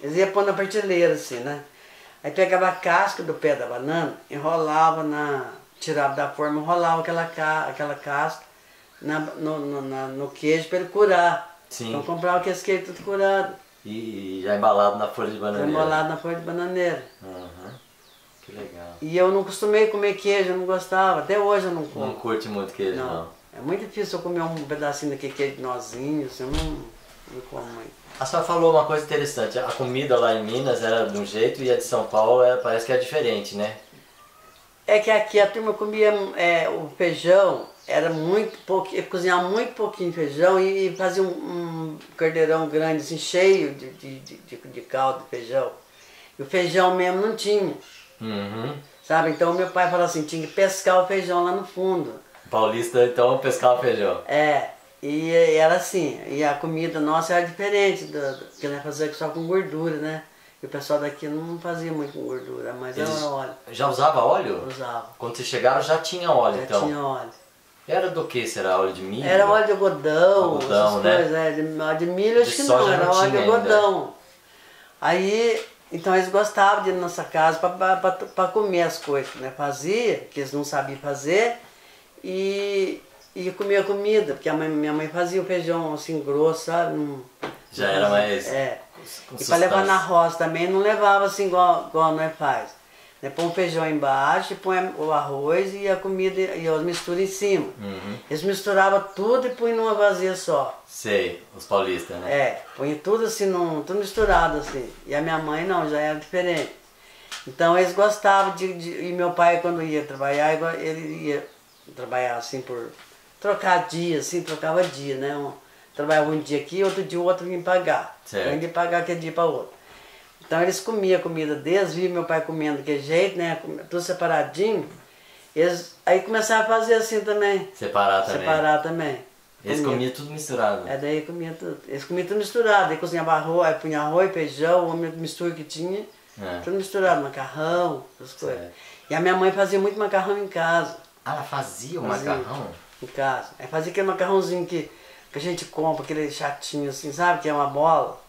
Speaker 2: eles iam pôr na prateleira, assim, né? Aí pegava a casca do pé da banana, enrolava na. tirava da forma, enrolava aquela, ca... aquela casca na... No, no, na- no queijo para ele curar.
Speaker 1: Sim.
Speaker 2: Então comprava aquele queijo tudo curado,
Speaker 1: E já embalado na folha de bananeira.
Speaker 2: embolado na folha de bananeira.
Speaker 1: Aham. Que legal.
Speaker 2: E eu não costumei comer queijo, eu não gostava. Até hoje eu não como.
Speaker 1: Não curte muito queijo, não.
Speaker 2: Não. É muito difícil eu comer um pedacinho daquele queijo de nozinho, assim, eu não, não como muito.
Speaker 1: A senhora falou uma coisa interessante. A comida lá em Minas era de um jeito e a de São Paulo é, parece que é diferente, né?
Speaker 2: É que aqui a turma comia é, o feijão, era muito pouquinho, cozinhava muito pouquinho feijão e, fazia um, um cordeirão grande, assim, cheio de, de, de, de, caldo de feijão. E o feijão mesmo não tinha,
Speaker 1: Uhum.
Speaker 2: sabe? Então meu pai falou assim, tinha que pescar o feijão lá no fundo.
Speaker 1: Paulista, então, pescava feijão.
Speaker 2: É, e era assim, e a comida nossa era diferente, do, do, que nós fazia só com gordura, né? E o pessoal daqui não fazia muito com gordura, mas
Speaker 1: Eles
Speaker 2: era óleo,
Speaker 1: já usava óleo?
Speaker 2: usava.
Speaker 1: Quando vocês chegaram já tinha óleo,
Speaker 2: Já
Speaker 1: então.
Speaker 2: tinha óleo.
Speaker 1: Era do que será? Óleo de milho?
Speaker 2: Era óleo de algodão,
Speaker 1: Algodão, né?
Speaker 2: coisas, é, de, óleo de milho acho
Speaker 1: De
Speaker 2: que
Speaker 1: soja
Speaker 2: não, era
Speaker 1: não
Speaker 2: óleo de
Speaker 1: ainda.
Speaker 2: algodão. Aí, então eles gostavam de ir na nossa casa para comer as coisas, né? Fazia, que eles não sabiam fazer, e, e comia comida, porque a mãe- minha mãe fazia o feijão assim grosso, sabe? Não-
Speaker 1: Já
Speaker 2: não
Speaker 1: era
Speaker 2: fazia-
Speaker 1: mais
Speaker 2: É.
Speaker 1: com
Speaker 2: E para levar na roça também, não levava assim igual, igual nós faz. Né? Põe o feijão embaixo, põe o arroz e a comida e as misturas em cima.
Speaker 1: Uhum.
Speaker 2: Eles misturavam tudo e punham numa vazia só.
Speaker 1: Sei, os paulistas, né?
Speaker 2: É, punha tudo assim, num, tudo misturado assim. E a minha mãe não, já era diferente. Então eles gostavam de, de- E meu pai quando ia trabalhar, ele ia trabalhar assim por. trocar dia, assim, trocava dia, né? Um, trabalhava um dia aqui, outro dia o outro vinha pagar.
Speaker 1: Certo.
Speaker 2: Então ele pagar aquele dia para outro. Então eles comiam a comida deles, via meu pai comendo daquele jeito, né? Tudo separadinho. Eles, aí começaram a fazer assim também.
Speaker 1: Separar também.
Speaker 2: Separar também.
Speaker 1: Eles
Speaker 2: Comia.
Speaker 1: comiam tudo misturado.
Speaker 2: É, daí comia tudo. Eles comiam tudo misturado. Aí cozinhava arroz, aí punha arroz, feijão, uma mistura que tinha.
Speaker 1: É.
Speaker 2: Tudo misturado, macarrão, essas coisas.
Speaker 1: Certo.
Speaker 2: E a minha mãe fazia muito macarrão em casa.
Speaker 1: Ah, ela fazia o
Speaker 2: Fazia.
Speaker 1: macarrão?
Speaker 2: Em casa. Aí fazia aquele macarrãozinho que, que a gente compra, aquele chatinho assim, sabe? Que é uma bola.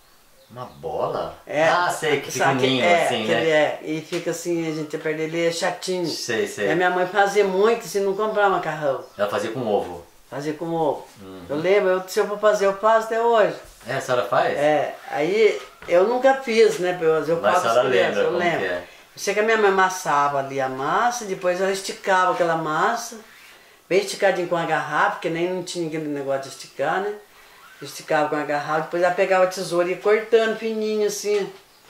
Speaker 1: Uma bola?
Speaker 2: É,
Speaker 1: ah, sei, que
Speaker 2: sabe,
Speaker 1: pequenininho
Speaker 2: é,
Speaker 1: assim, né?
Speaker 2: É, e fica assim, a gente perde ele, é chatinho.
Speaker 1: Sei, sei.
Speaker 2: E a minha mãe fazia muito, se não comprar macarrão.
Speaker 1: Ela fazia com ovo.
Speaker 2: Fazia com ovo.
Speaker 1: Uhum.
Speaker 2: Eu lembro, eu- se eu for fazer, eu faço até hoje.
Speaker 1: É, a senhora faz?
Speaker 2: É, aí eu nunca fiz, né? Eu, eu
Speaker 1: Mas a senhora lembra
Speaker 2: eu lembro.
Speaker 1: é?
Speaker 2: Sei que a minha mãe amassava ali a massa, depois ela esticava aquela massa, bem esticadinho com a garrafa, porque nem não tinha aquele negócio de esticar, né? Esticava com a garrafa, depois ela pegava a tesoura e ia cortando fininho assim.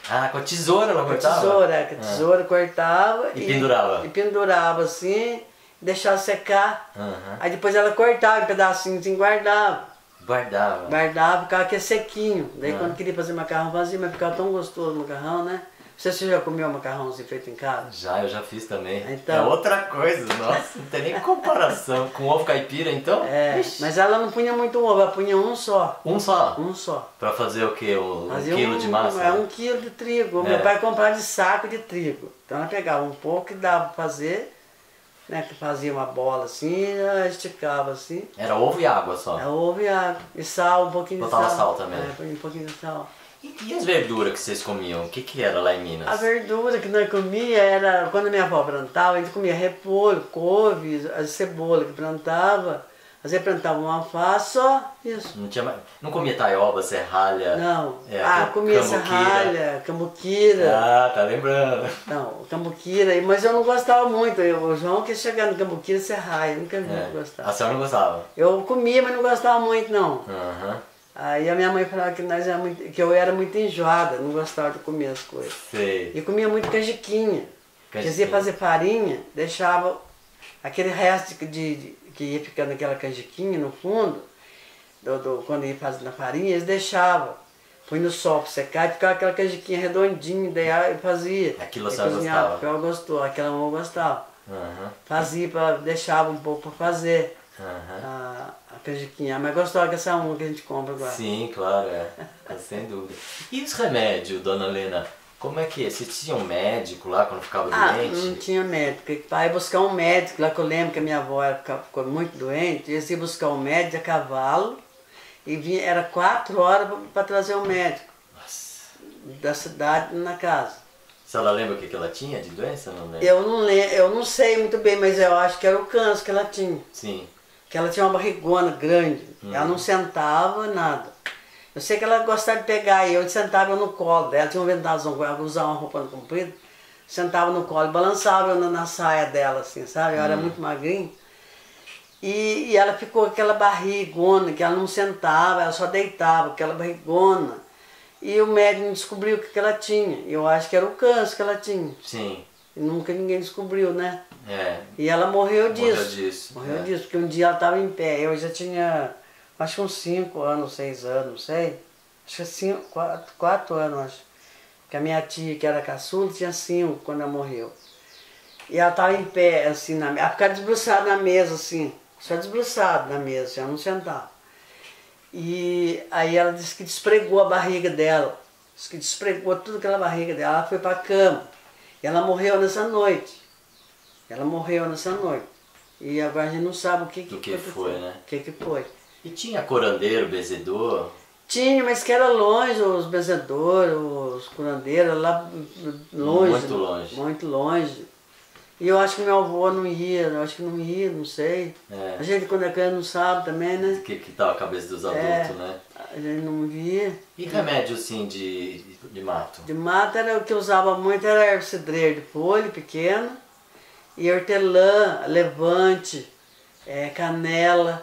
Speaker 1: Ah, com a tesoura ela
Speaker 2: Com a
Speaker 1: cortava?
Speaker 2: tesoura, é, com a
Speaker 1: Ah.
Speaker 2: tesoura cortava
Speaker 1: E pendurava?
Speaker 2: E pendurava assim, deixava secar.
Speaker 1: Aham.
Speaker 2: Aí depois ela cortava em pedacinhos assim, guardava.
Speaker 1: Guardava.
Speaker 2: Guardava, ficava aquele sequinho. Daí
Speaker 1: Ah.
Speaker 2: quando queria fazer macarrão fazia, mas ficava tão gostoso o macarrão, né? Você já comeu macarrãozinho feito em casa?
Speaker 1: Já, eu já fiz também.
Speaker 2: Então.
Speaker 1: É outra coisa, nossa, não tem nem comparação. Com ovo caipira, então?
Speaker 2: É,
Speaker 1: Ixi.
Speaker 2: mas ela não punha muito ovo, ela punha um só.
Speaker 1: Um só?
Speaker 2: Um só.
Speaker 1: Pra fazer o quê? Um, um quilo de massa?
Speaker 2: É um quilo de trigo.
Speaker 1: É.
Speaker 2: Meu pai comprava de saco de trigo. Então ela pegava um pouco e dava pra fazer, né? Que fazia uma bola assim, ela esticava assim.
Speaker 1: Era ovo e água só.
Speaker 2: É ovo e água. E sal, um pouquinho
Speaker 1: Botava
Speaker 2: de sal.
Speaker 1: sal também.
Speaker 2: É, um pouquinho de sal.
Speaker 1: E, e as verduras que vocês comiam? O que que era lá em Minas?
Speaker 2: A verdura que nós comia era, quando minha avó plantava, a gente comia repolho, couve, a cebola que plantava. Às vezes plantava uma alface, só isso.
Speaker 1: Não, tinha mais... não comia taioba, serralha?
Speaker 2: Não.
Speaker 1: É,
Speaker 2: ah, comia
Speaker 1: cambuquira.
Speaker 2: serralha, cambuquira.
Speaker 1: Ah, tá lembrando.
Speaker 2: Não, cambuquira, mas eu não gostava muito. Eu, o João que chegar no cambuquira serralha, nunca
Speaker 1: É.
Speaker 2: gostar.
Speaker 1: A senhora não gostava?
Speaker 2: Eu comia, mas não gostava muito não.
Speaker 1: Aham.
Speaker 2: Aí a minha mãe falava que, nós era muito, que eu era muito enjoada, não gostava de comer as coisas.
Speaker 1: Sei.
Speaker 2: E comia muito canjiquinha.
Speaker 1: Canjiquinha.
Speaker 2: Dizer, fazer farinha, deixava aquele resto de, de- que ia ficando naquela canjiquinha no fundo, do, do- quando ia fazendo a farinha, eles deixavam. Põe no sol pra secar e ficava aquela canjiquinha redondinha, daí eu fazia.
Speaker 1: Aquilo
Speaker 2: cozinhava,
Speaker 1: gostava?
Speaker 2: Ela gostou, aquela eu gostava.
Speaker 1: Aham.
Speaker 2: Fazia, pra, deixava um pouco para fazer
Speaker 1: Aham.
Speaker 2: a, a canjiquinha. Mas gostava dessa uma que a gente compra agora.
Speaker 1: Sim, claro, é. Sem dúvida. E os remédios, dona Helena? Como é que é? Vocês tinham médico lá quando ficava
Speaker 2: Ah,
Speaker 1: doente?
Speaker 2: não tinha médico. Aí buscar um médico, lá que eu lembro que a minha avó ficou muito doente, eles iam buscar um médico a cavalo e vinha, era quatro horas para trazer o médico
Speaker 1: Nossa.
Speaker 2: da cidade na casa.
Speaker 1: A senhora lembra o que que ela tinha de doença? Não lembro.
Speaker 2: Eu não, le- eu não sei muito bem, mas eu acho que era o câncer que ela tinha.
Speaker 1: Sim.
Speaker 2: Que ela tinha uma barrigona grande. Ela não sentava, nada. Eu sei que ela gostava de pegar eu, sentava eu no colo dela, tinha um ventazão, ela usava uma roupa comprida, sentava no colo e balançava eu na, na saia dela, assim, sabe? Eu era
Speaker 1: Uhum.
Speaker 2: muito magrinha. E, e ela ficou com aquela barrigona, que ela não sentava, ela só deitava, aquela barrigona. E o médico descobriu o que, que ela tinha. Eu acho que era o câncer que ela tinha.
Speaker 1: Sim.
Speaker 2: E nunca ninguém descobriu, né?
Speaker 1: É.
Speaker 2: E ela morreu disso.
Speaker 1: Morreu disso,
Speaker 2: Morreu
Speaker 1: é.
Speaker 2: disso, porque um dia ela estava em pé. Eu já tinha, acho que uns 5 anos, 6 anos, não sei. Acho que 5, 4, 4 anos, acho. Porque a minha tia, que era caçula, tinha 5 quando ela morreu. E ela estava em pé, assim, na Ela ficava desbruçada na mesa, assim. Só desbruçada na mesa, já não sentava. E aí ela disse que despregou a barriga dela. Disse que despregou tudo aquela barriga dela. Ela foi para a cama. Ela morreu nessa noite. Ela morreu nessa noite. E agora a gente não sabe o que, que,
Speaker 1: que foi, né?
Speaker 2: O que, que foi.
Speaker 1: E tinha curandeiro, bezedor?
Speaker 2: Tinha, mas que era longe, os benzedores, os curandeiros, lá longe.
Speaker 1: Muito longe.
Speaker 2: Muito longe. E eu acho que meu avô não ia, eu acho que não ia, não sei.
Speaker 1: É.
Speaker 2: A gente quando é criança não sabe também, né?
Speaker 1: Que, que tava a cabeça dos adultos,
Speaker 2: É.
Speaker 1: né?
Speaker 2: A gente não via.
Speaker 1: E remédio, assim, de, de mato?
Speaker 2: De mata era o que eu usava muito, era erva cidreira de folha pequena, e hortelã, levante, é, canela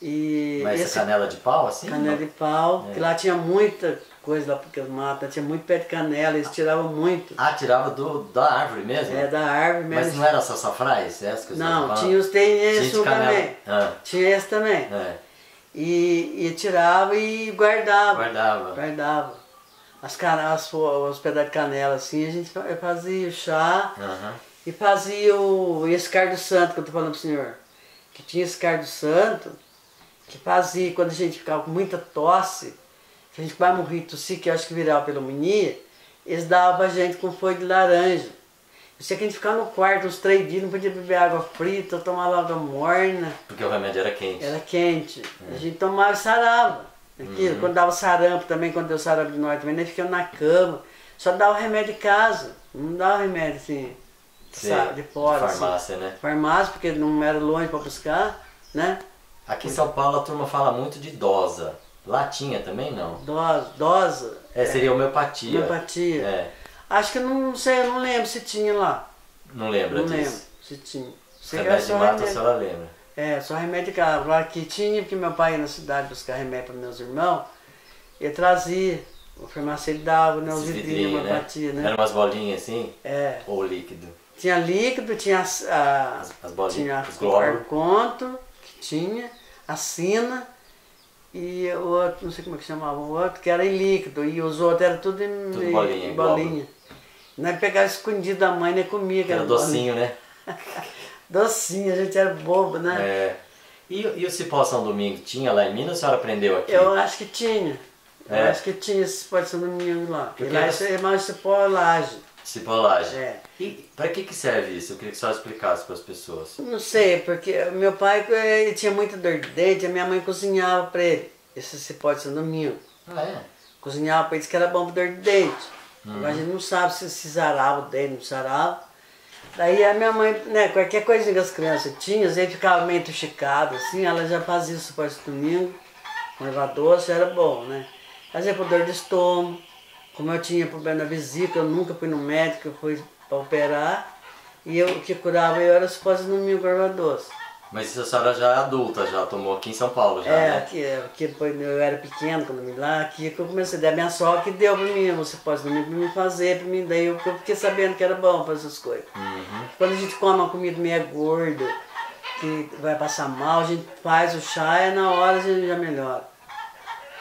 Speaker 2: e
Speaker 1: Mas
Speaker 2: esse-
Speaker 1: essa canela de pau, assim?
Speaker 2: canela de pau,
Speaker 1: É.
Speaker 2: que lá tinha muita coisa lá porque mata, tinha muito pé de canela, eles tiravam muito.
Speaker 1: Ah, tirava do, da árvore mesmo?
Speaker 2: É, da árvore
Speaker 1: Mas
Speaker 2: mesmo.
Speaker 1: não era sassafrás? Essa que
Speaker 2: Não, tinha os tem esse também.
Speaker 1: Ah,
Speaker 2: Tinha esse também.
Speaker 1: é.
Speaker 2: E, e tirava e guardava.
Speaker 1: Guardava.
Speaker 2: Guardava. As, as, fo- os pedaços de canela assim, a gente fa- fazia o chá
Speaker 1: Aham.
Speaker 2: e fazia o esse cardo santo que eu tô falando pro senhor. Que tinha esse cardo santo, que fazia quando a gente ficava com muita tosse, a gente morria de tossir, que eu acho que virava pneumonia, eles davam pra gente com folha de laranja. Eu sei que a gente ficava no quarto uns três dias, não podia beber água frita, tomava água morna.
Speaker 1: Porque o remédio era quente.
Speaker 2: Era quente. A gente tomava e sarava. Aquilo. Quando dava sarampo também, quando deu sarampo de nós também, nem ficamos na cama. Só dava remédio de casa. Não dava remédio assim,
Speaker 1: Sei,
Speaker 2: sabe, de fora.
Speaker 1: de farmácia,
Speaker 2: assim.
Speaker 1: né?
Speaker 2: Farmácia, porque não era longe para buscar, né?
Speaker 1: Aqui em São Paulo a turma fala muito de idosa. Lá tinha também, não?
Speaker 2: Dose, dose.
Speaker 1: É, seria homeopatia.
Speaker 2: Homeopatia.
Speaker 1: É,
Speaker 2: Acho que não sei, eu não lembro se tinha lá.
Speaker 1: não lembra
Speaker 2: não
Speaker 1: disso.
Speaker 2: lembro se tinha. Sei que era só
Speaker 1: mata a senhora lembra.
Speaker 2: É, só remédio de casa. Lá que tinha, porque meu pai ia na cidade buscar remédio para meus irmãos, ele trazia. O ele dava, né? Os vidrinhos,
Speaker 1: né?
Speaker 2: homeopatia, né?
Speaker 1: Eram umas bolinhas assim?
Speaker 2: É.
Speaker 1: Ou líquido?
Speaker 2: Tinha líquido, tinha as- a,
Speaker 1: As, as bolinhas,
Speaker 2: tinha
Speaker 1: os
Speaker 2: o
Speaker 1: glóbulos.
Speaker 2: arconto, que tinha, a sina e o outro, não sei como é que chamava o outro, que era em líquido, e os outros eram tudo em,
Speaker 1: Tudo bolinha,
Speaker 2: em bolinha. Nós pegava escondido da mãe, né? Comia
Speaker 1: Que era
Speaker 2: aquela
Speaker 1: docinho, né?
Speaker 2: bolinha. Docinho, a gente era bobo, né?
Speaker 1: É. E, e o Cipó São Domingo tinha lá em Minas ou a senhora aprendeu aqui?
Speaker 2: Eu acho que tinha. Eu
Speaker 1: É.
Speaker 2: acho que tinha esse pode ser domingo lá.
Speaker 1: Porque
Speaker 2: e lá
Speaker 1: você-
Speaker 2: é mais cipó laje.
Speaker 1: Cipolagem.
Speaker 2: É.
Speaker 1: E pra que que serve isso? Eu queria que senhora explicasse para as pessoas.
Speaker 2: Não sei, porque meu pai ele tinha muita dor de dente, a minha mãe cozinhava pra ele. Esse cipó de São Domingo.
Speaker 1: Ah, é?
Speaker 2: Cozinhava pra ele, que era bom pra dor de dente.
Speaker 1: Uhum.
Speaker 2: Agora a gente não sabe se, se sarava o dente, não sarava. Daí a minha mãe, né, qualquer coisinha que as crianças tinham, às vezes ficava meio entuchicado, assim, ela já fazia isso para domingo, com erva doce, era bom, né? Fazia por dor de estômago, como eu tinha problema na vesícula, eu nunca fui no médico, eu fui para operar, e eu, o que curava eu era suposto domingo com erva doce.
Speaker 1: Mas a senhora já é adulta, já tomou aqui em São Paulo, já,
Speaker 2: É,
Speaker 1: né?
Speaker 2: aqui, aqui depois eu era pequeno, quando eu vim lá, aqui que eu comecei a dar minha sogra que deu pra mim, você pode pra mim fazer, pra mim, daí eu, eu fiquei sabendo que era bom para essas coisas.
Speaker 1: Uhum.
Speaker 2: Quando a gente come uma comida meio gorda, que vai passar mal, a gente faz o chá e na hora a gente já melhora.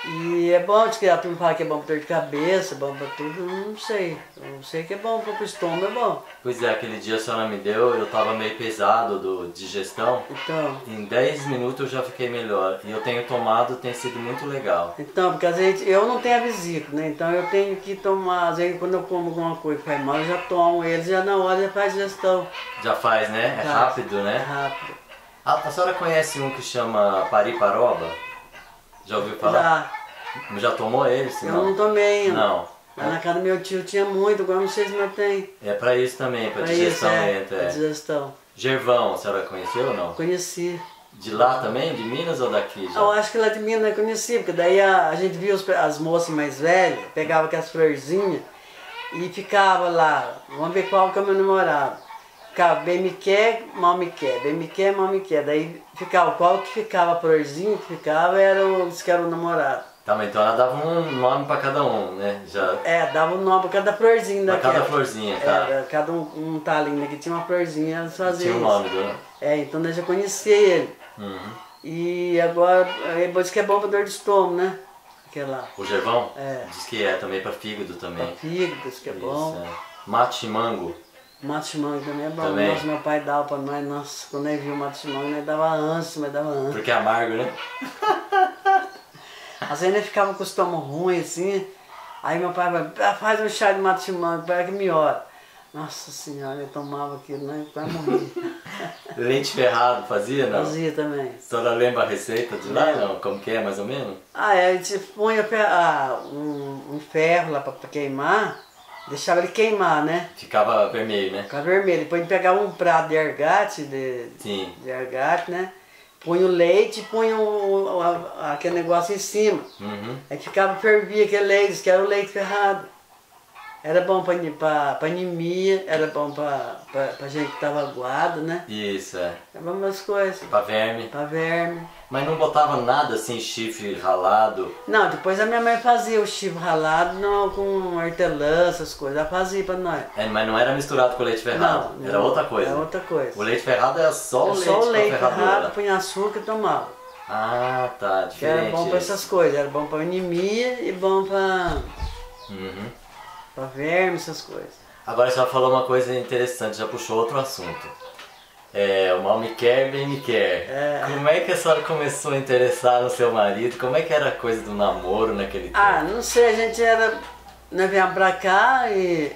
Speaker 2: E é bom, diz que a turma fala que é bom pra dor de cabeça, bom pra tudo, não sei. Não sei que é bom pro estômago, é bom.
Speaker 1: Pois é, aquele dia a senhora me deu, eu tava meio pesado do digestão.
Speaker 2: Então,
Speaker 1: Em 10 minutos eu já fiquei melhor. E eu tenho tomado, tem sido muito legal.
Speaker 2: Então, porque às vezes eu não tenho a vesícula, né? Então eu tenho que tomar, às vezes quando eu como alguma coisa que faz mal, eu já tomo eles, já na hora já faz gestão.
Speaker 1: Já faz, né? É rápido,
Speaker 2: É
Speaker 1: né?
Speaker 2: rápido.
Speaker 1: A, a senhora conhece um que chama Pariparoba? Já ouviu falar?
Speaker 2: Já.
Speaker 1: Já tomou ele, se
Speaker 2: Eu
Speaker 1: não?
Speaker 2: não tomei.
Speaker 1: Não.
Speaker 2: Lá na casa do meu tio tinha muito, agora não sei se não tem.
Speaker 1: É pra isso também, pra,
Speaker 2: Pra
Speaker 1: digestão
Speaker 2: isso, é,
Speaker 1: lenta.
Speaker 2: pra
Speaker 1: É.
Speaker 2: digestão.
Speaker 1: Gervão, a senhora conheceu ou não?
Speaker 2: Conheci.
Speaker 1: De lá também? De Minas ou daqui já?
Speaker 2: Eu acho que lá de Minas eu conheci, porque daí a, a gente via os- as moças mais velhas, pegava aquelas florzinhas e ficava lá, vamos ver qual que é o meu namorado. Ficava bem me quer, mal me quer, bem me quer, mal me quer. Daí ficava, qual que ficava a florzinha que ficava era o, que era o namorado.
Speaker 1: Tá, mas então ela dava um nome pra cada um, né? Já.
Speaker 2: É, dava o nome pra cada florzinha
Speaker 1: Pra
Speaker 2: daquela.
Speaker 1: cada florzinha, tá?
Speaker 2: É, cada um, um talinho aqui tinha uma florzinha, elas faziam
Speaker 1: Tinha o
Speaker 2: isso.
Speaker 1: nome do.
Speaker 2: É, então eu já conhecia ele.
Speaker 1: Uhum.
Speaker 2: E agora, disse que é bom pra dor de estômago, né? Aquela.
Speaker 1: O Gervão?
Speaker 2: É.
Speaker 1: Diz que é também pra fígado
Speaker 2: Pra
Speaker 1: também.
Speaker 2: fígado, diz que é bom.
Speaker 1: Isso, é. Mate chimango.
Speaker 2: Mato chimango também é bom.
Speaker 1: Também.
Speaker 2: Nossa, meu pai dava pra nós, nossa, quando nós viu o mato chimango, nós dava ânsia, mas dava ânsia.
Speaker 1: Porque é amargo, né?
Speaker 2: Às vezes nós ficava com o estômago ruim assim, aí meu pai vai, "Ah, faz um chá de mato chimango, para que melhora. Nossa senhora, eu tomava aquilo, né? Quase morria.
Speaker 1: Leite ferrado fazia, não?
Speaker 2: Fazia também.
Speaker 1: A senhora lembra a receita de lá,
Speaker 2: Lembro.
Speaker 1: não? Como que é, mais ou menos?
Speaker 2: Ah, é, a gente fe- ah, um, um ferro lá pra, pra queimar, deixava ele queimar, né?
Speaker 1: Ficava vermelho, né?
Speaker 2: Ficava vermelho. Depois a gente pegava um prato de argate, de,
Speaker 1: Sim.
Speaker 2: de argate, né? Punha o leite e punha o, o- a- aquele negócio em cima.
Speaker 1: Uhum.
Speaker 2: Aí ficava, fervia aquele leite, que era o leite ferrado. Era bom pra anemia, era bom pra gente que tava aguado, né?
Speaker 1: Isso, é.
Speaker 2: Era bom umas coisas.
Speaker 1: Pra verme.
Speaker 2: Pra verme.
Speaker 1: Mas não botava nada assim, chifre ralado.
Speaker 2: Não, depois a minha mãe fazia o chifre ralado não, com hortelã, essas coisas. Ela fazia pra nós.
Speaker 1: É, mas não era misturado com leite ferrado.
Speaker 2: Não,
Speaker 1: era
Speaker 2: não,
Speaker 1: outra coisa.
Speaker 2: Era outra coisa.
Speaker 1: O leite ferrado era só o leite,
Speaker 2: só o leite ferrado, punha açúcar e tomava.
Speaker 1: Ah, tá.
Speaker 2: Que era
Speaker 1: Diferente.
Speaker 2: bom
Speaker 1: isso.
Speaker 2: essas coisas. Era bom pra anemia e bom pra,
Speaker 1: Uhum.
Speaker 2: Pra verme, essas coisas.
Speaker 1: Agora a senhora falou uma coisa interessante, já puxou outro assunto. É, o mal me quer, bem me quer.
Speaker 2: É.
Speaker 1: Como é que a senhora começou a interessar no seu marido? Como é que era a coisa do namoro naquele tempo?
Speaker 2: Ah, não sei, a gente era. Nós viemos pra cá e,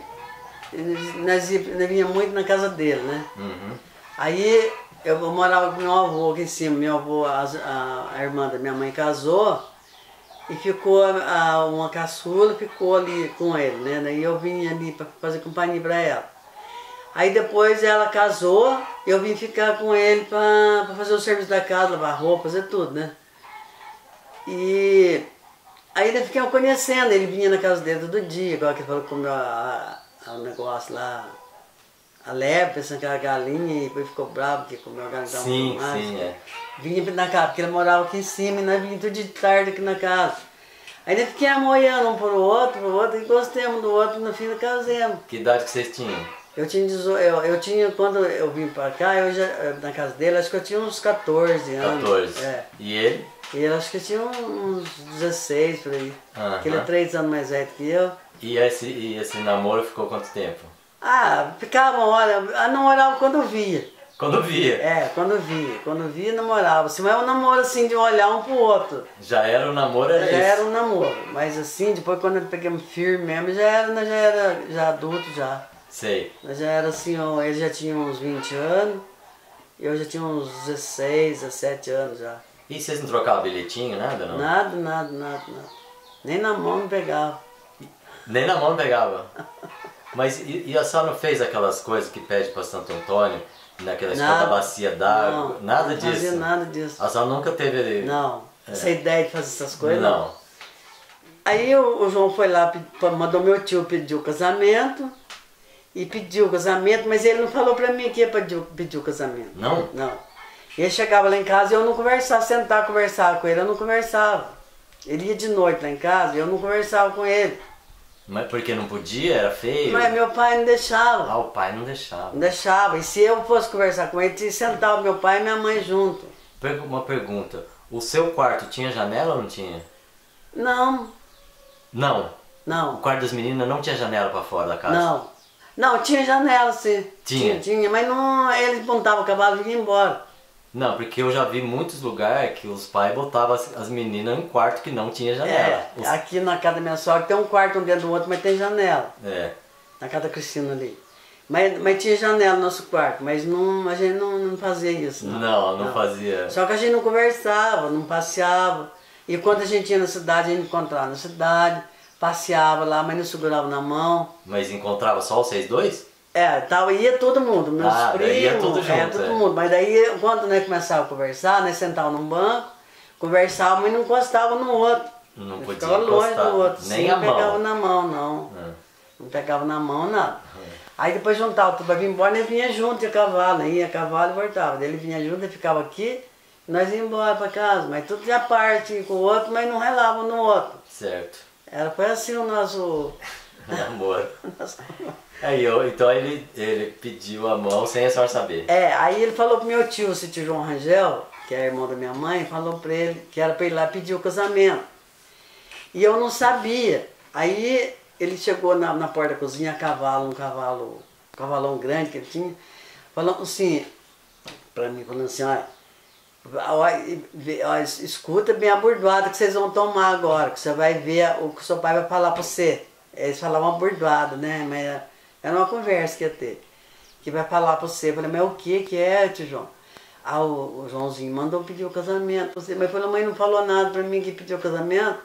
Speaker 2: e nós, nós vinha muito na casa dele, né?
Speaker 1: Uhum.
Speaker 2: Aí eu morava com meu avô aqui em cima, meu avô, a, a- a irmã da minha mãe casou e ficou a, uma caçula, ficou ali com ele, né? Daí eu vim ali pra fazer companhia pra ela. Aí depois ela casou, eu vim ficar com ele pra fazer o serviço da casa, lavar roupa, fazer tudo, né? E Aí ele ficamos conhecendo, ele vinha na casa dele todo dia, igual que ele falou a, o negócio lá, a lebre, pensando que era galinha, e depois ficou bravo porque comeu a galinha tava
Speaker 1: Sim,
Speaker 2: mais.
Speaker 1: sim, é.
Speaker 2: Vinha na casa, porque ele morava aqui em cima e nós vinha tudo de tarde aqui na casa. Aí ele ficamos olhando um pro outro, pro outro, e gostamos do outro, no fim casemos.
Speaker 1: Que idade que vocês tinham?
Speaker 2: Eu tinha, eu, eu tinha, quando eu vim pra cá, eu já, na casa dele, acho que eu tinha uns 14 anos.
Speaker 1: 14.
Speaker 2: É.
Speaker 1: E ele?
Speaker 2: E ele acho que tinha uns 16 por aí. Porque ele é 3 anos mais velho que eu.
Speaker 1: E esse, e esse namoro ficou quanto tempo?
Speaker 2: Ah, ficava, olha, ah, namorava quando via.
Speaker 1: Quando via.
Speaker 2: É, quando via. Quando via, namorava. Assim, mas é um namoro assim de olhar um pro outro.
Speaker 1: Já era o namoro, era
Speaker 2: Já
Speaker 1: isso.
Speaker 2: era um namoro. Mas assim, depois quando pegamos firme mesmo, já era, já era já adulto já.
Speaker 1: Sei.
Speaker 2: Já era assim, ó, ele já tinha uns 20 anos, eu já tinha uns 16, 17 anos já.
Speaker 1: E vocês não trocavam bilhetinho, nada não?
Speaker 2: Nada, nada, nada, nada. Nem na mão não pegava.
Speaker 1: Nem na mão pegava. Mas e, e a senhora não fez aquelas coisas que pede para Santo Antônio, naquela escola da
Speaker 2: Nada.
Speaker 1: bacia d'água?
Speaker 2: Não,
Speaker 1: Nada
Speaker 2: não
Speaker 1: disso?
Speaker 2: fazia nada disso.
Speaker 1: A senhora nunca teve...
Speaker 2: Não,
Speaker 1: É.
Speaker 2: essa ideia de fazer essas coisas
Speaker 1: Não.
Speaker 2: Aí o, o João foi lá, mandou meu tio pedir o casamento. E pediu o casamento, mas ele não falou pra mim que ia pedir, pedir o casamento.
Speaker 1: Não?
Speaker 2: Não. Ele chegava lá em casa e eu não conversava, sentar conversar com ele, eu não conversava. Ele ia de noite lá em casa e eu não conversava com ele.
Speaker 1: Mas porque não podia? Era feio?
Speaker 2: Mas meu pai não deixava.
Speaker 1: Ah, o pai não deixava.
Speaker 2: Não deixava. E se eu fosse conversar com ele, tinha que sentar o meu pai e minha mãe junto.
Speaker 1: Uma pergunta. O seu quarto tinha janela ou não tinha?
Speaker 2: Não,
Speaker 1: Não. O
Speaker 2: não,
Speaker 1: quarto das meninas não tinha janela para fora da casa?
Speaker 2: não. Não, tinha janela sim.
Speaker 1: Tinha?
Speaker 2: Tinha, tinha, mas não, eles montavam o cavalo e iam embora.
Speaker 1: Não, porque eu já vi muitos lugares que os pais botavam as, as meninas em um quarto que não tinha janela.
Speaker 2: É,
Speaker 1: Os-
Speaker 2: aqui na casa da minha sogra tem um quarto um dentro do outro, mas tem janela.
Speaker 1: é.
Speaker 2: Na casa da Cristina ali. Mas, mas tinha janela no nosso quarto, mas não, a gente não, não fazia isso. Não.
Speaker 1: Não, não fazia.
Speaker 2: Só que a gente não conversava, não passeava. E quando a gente ia na cidade, a gente encontrava na cidade, passeava lá, mas não segurava na mão.
Speaker 1: Mas encontrava só vocês dois?
Speaker 2: É, tal, ia todo mundo, meus
Speaker 1: Ah, daí
Speaker 2: primos,
Speaker 1: ia tudo
Speaker 2: é,
Speaker 1: junto,
Speaker 2: todo
Speaker 1: é.
Speaker 2: mundo. Mas daí, quando nós começávamos a conversar, nós sentávamos num banco, conversávamos e não encostávamos no outro.
Speaker 1: Não
Speaker 2: Nós
Speaker 1: podia
Speaker 2: ficava longe
Speaker 1: encostar,
Speaker 2: do outro.
Speaker 1: nem
Speaker 2: Sim,
Speaker 1: a
Speaker 2: não pegava
Speaker 1: mão.
Speaker 2: na mão, não.
Speaker 1: É.
Speaker 2: Não pegava na mão, nada. Aí depois juntava tudo pra vir embora, ele vinha junto de cavalo, né? ia a cavalo e voltava. Daí ele vinha junto, ele ficava aqui, nós íamos embora pra casa. Mas tudo de a parte com o outro, mas não relava no outro.
Speaker 1: Certo.
Speaker 2: Era, foi assim o nosso.
Speaker 1: Namoro.
Speaker 2: nosso-
Speaker 1: Aí eu, então ele, ele pediu a mão sem a senhora saber.
Speaker 2: É, aí ele falou pro meu tio, o tio João Rangel, que é irmão da minha mãe, falou pra ele que era pra ir lá pedir o casamento. E eu não sabia. Aí ele chegou na, na porta da cozinha, a cavalo, um cavalo, um cavalão grande que ele tinha, falando assim, pra mim, falando assim, olha, escuta bem a burdoada que vocês vão tomar agora, que você vai ver o que o seu pai vai falar pra você. Eles falavam burdoada, né? Mas era- uma conversa que ia ter. Que vai falar pra você. Eu falei, mas o que que é, tio João? Ah, o, o Joãozinho mandou pedir o casamento pra você. Mas falou, mãe não falou nada pra mim que pediu o casamento.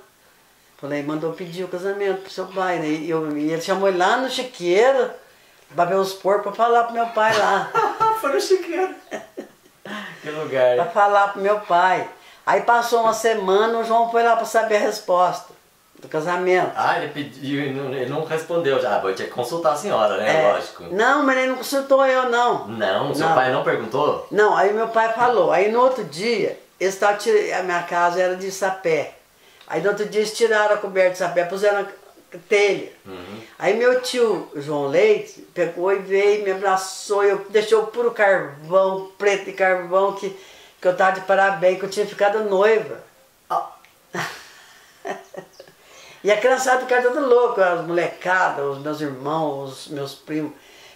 Speaker 2: Falei, mandou pedir o casamento pro seu pai, né? E, eu, e ele chamou ele lá no chiqueiro, pra ver os porcos, pra falar pro meu pai lá.
Speaker 1: Foi no chiqueiro. que
Speaker 2: pra
Speaker 1: lugar.
Speaker 2: falar pro meu pai. Aí passou uma semana, o João foi lá pra saber a resposta do casamento.
Speaker 1: Ah, ele pediu e não, ele não respondeu já. Ah, eu tinha que consultar a senhora, né?
Speaker 2: É,
Speaker 1: Lógico.
Speaker 2: Não, mas ele não consultou eu, não.
Speaker 1: Não, seu
Speaker 2: Não.
Speaker 1: pai não perguntou?
Speaker 2: Não, aí meu pai falou. Aí no outro dia, eles tavam tir- a minha casa era de sapé. Aí no outro dia eles tiraram a coberta de sapé, puseram a telha.
Speaker 1: Uhum.
Speaker 2: Aí meu tio, João Leite, pegou e veio, me abraçou, eu deixou puro carvão, preto de carvão, que, que eu tava de parabéns, que eu tinha ficado noiva.
Speaker 1: Ah,
Speaker 2: E a criançada ficaram toda louca, as molecadas, os meus irmãos, os meus primos.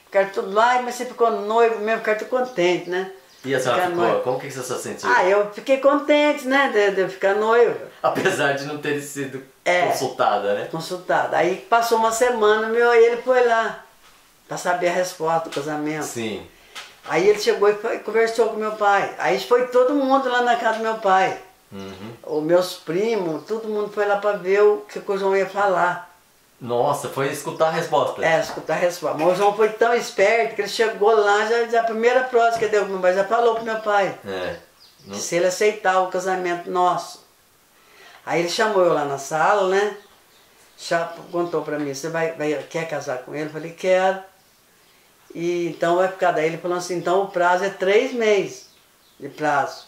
Speaker 2: Ficaram tudo lá, mas você ficou noivo mesmo, ficaram tudo contente, né?
Speaker 1: E a senhora ficou?
Speaker 2: noiva.
Speaker 1: Como que você se sentiu?
Speaker 2: Ah, eu fiquei contente, né, de, de eu ficar noiva,
Speaker 1: Apesar de não ter sido
Speaker 2: É.
Speaker 1: consultada, né?
Speaker 2: consultada. Aí passou uma semana, meu, e ele foi lá, pra saber a resposta do casamento.
Speaker 1: Sim.
Speaker 2: Aí ele chegou e foi- conversou com meu pai. Aí foi todo mundo lá na casa do meu pai.
Speaker 1: Uhum.
Speaker 2: Os meus primos, todo mundo foi lá pra ver o que o João ia falar.
Speaker 1: Nossa, foi escutar a resposta.
Speaker 2: É, escutar a resposta. Mas o João foi tão esperto que ele chegou lá, já, já a primeira prova que deu pro meu pai, já falou pro meu pai.
Speaker 1: É. Não-
Speaker 2: que se ele aceitar o casamento nosso. Aí ele chamou eu lá na sala, né? Cha- Contou pra mim, você vai, vai- quer casar com ele? Eu falei, quero. E então vai ficar. Daí ele falou assim, então o prazo é três meses de prazo.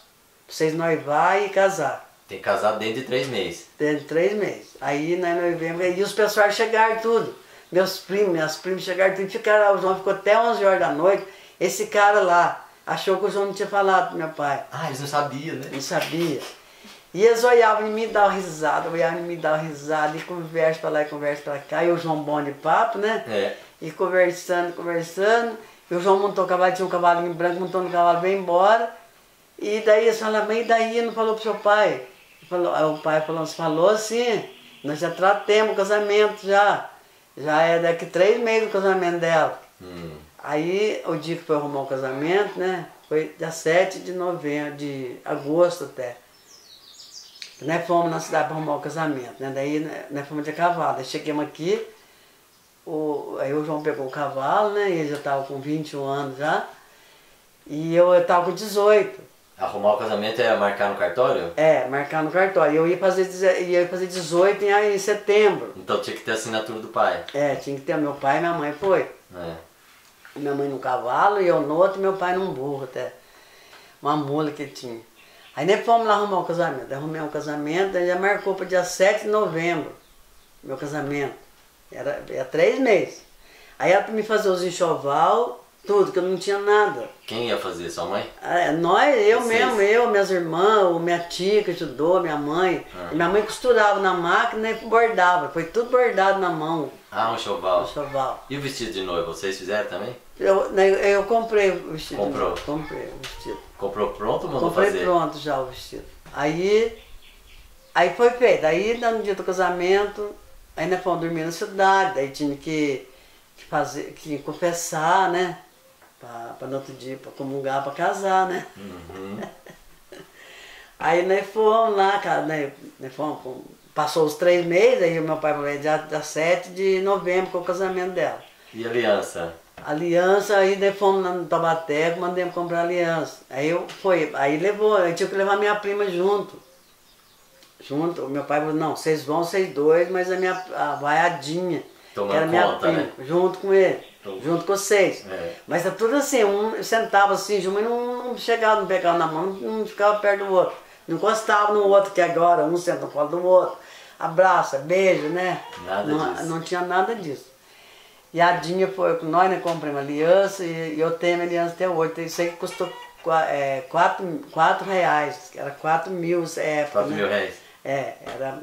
Speaker 2: Vocês noivar e casar.
Speaker 1: Tem que casar dentro de três meses.
Speaker 2: Dentro de três meses. Aí nós noivemos, e os pessoal chegaram tudo. Meus primos, minhas primas chegaram tudo, ficaram lá, o João ficou até 11 horas da noite. Esse cara lá achou que o João não tinha falado pro meu pai.
Speaker 1: Ah, eles não sabiam, né?
Speaker 2: Não sabia. E eles olhavam em mim e davam risada, olhavam em mim e davam risada, e conversa pra lá e conversa pra cá, e o João bom de papo, né?
Speaker 1: É.
Speaker 2: E conversando, conversando. E o João montou o cavalo, tinha um cavalinho branco, montou no cavalo, veio embora. E daí eles falaram, mas e daí não falou pro seu pai? Falou, aí o pai falou, falou sim, nós já tratemos o casamento já. Já é daqui três meses o casamento dela.
Speaker 1: Hum.
Speaker 2: Aí o dia que foi arrumar o casamento, né? Foi dia 7 de novembro, de agosto até. Nós fomos na cidade para arrumar o casamento, né? Daí né, nós fomos de cavalo. Aí chegamos aqui, o, aí o João pegou o cavalo, né? Ele já estava com 21 anos já. E eu estava com 18.
Speaker 1: Arrumar o casamento é marcar no cartório?
Speaker 2: É, marcar no cartório. Eu ia fazer, ia fazer 18 em, em setembro.
Speaker 1: Então tinha que ter a assinatura do pai.
Speaker 2: É, tinha que ter meu pai e minha mãe foi.
Speaker 1: É.
Speaker 2: Minha mãe num cavalo e eu no outro, meu pai num burro até. Uma mula que tinha. Aí nem fomos lá arrumar o casamento. Arrumei um casamento, aí já marcou para dia 7 de novembro, meu casamento. Era, era três meses. Aí era para me fazer os enxoval, tudo, que eu não tinha nada.
Speaker 1: Quem ia fazer? Sua mãe?
Speaker 2: Ah, Nós, eu
Speaker 1: Vocês?
Speaker 2: mesmo, eu, minhas irmãs, minha tia que ajudou, minha mãe.
Speaker 1: Ah.
Speaker 2: Minha mãe costurava na máquina e bordava. Foi tudo bordado na mão,
Speaker 1: Ah, um choval.
Speaker 2: enxoval.
Speaker 1: E o vestido de noiva, vocês fizeram também?
Speaker 2: Eu, né, eu comprei o vestido.
Speaker 1: Comprou?
Speaker 2: Comprei o vestido.
Speaker 1: Comprou pronto ou mandou
Speaker 2: Comprei
Speaker 1: fazer?
Speaker 2: pronto já o vestido. Aí, aí foi feito. Aí no dia do casamento, nós fomos dormir na cidade, daí tinha que, que fazer, que confessar, né? Pra, pra no outro dia, pra comungar, pra casar, né?
Speaker 1: Uhum.
Speaker 2: Aí nós fomos lá, cara, né? nós fomos, com- passou os três meses, aí o meu pai falou, é dia, dia 7 de novembro que é o casamento dela.
Speaker 1: E aliança?
Speaker 2: Aliança, aí nós fomos lá no Tabateco, mandemos comprar aliança. Aí eu foi, aí levou, eu tinha que levar minha prima junto. Junto, o meu pai falou, não, vocês vão, vocês dois, mas a minha a vaiadinha,
Speaker 1: Tomando
Speaker 2: era minha
Speaker 1: conta,
Speaker 2: prima,
Speaker 1: né?
Speaker 2: junto com ele, Junto com vocês.
Speaker 1: É.
Speaker 2: Mas tá tudo assim, um sentava assim, junto, mas não, não chegava, não pegava na mão, não, não ficava perto do outro. Não encostava no outro, que agora um senta no colo do outro, abraça, beija, né?
Speaker 1: Nada
Speaker 2: não,
Speaker 1: disso.
Speaker 2: não tinha nada disso. E a Dinha foi com nós, né? Compramos uma aliança e, e eu tenho a aliança até hoje. Isso aí custou 4 quatro, quatro reais, era 4 mil essa época.
Speaker 1: 4
Speaker 2: né?
Speaker 1: mil reais.
Speaker 2: É, era,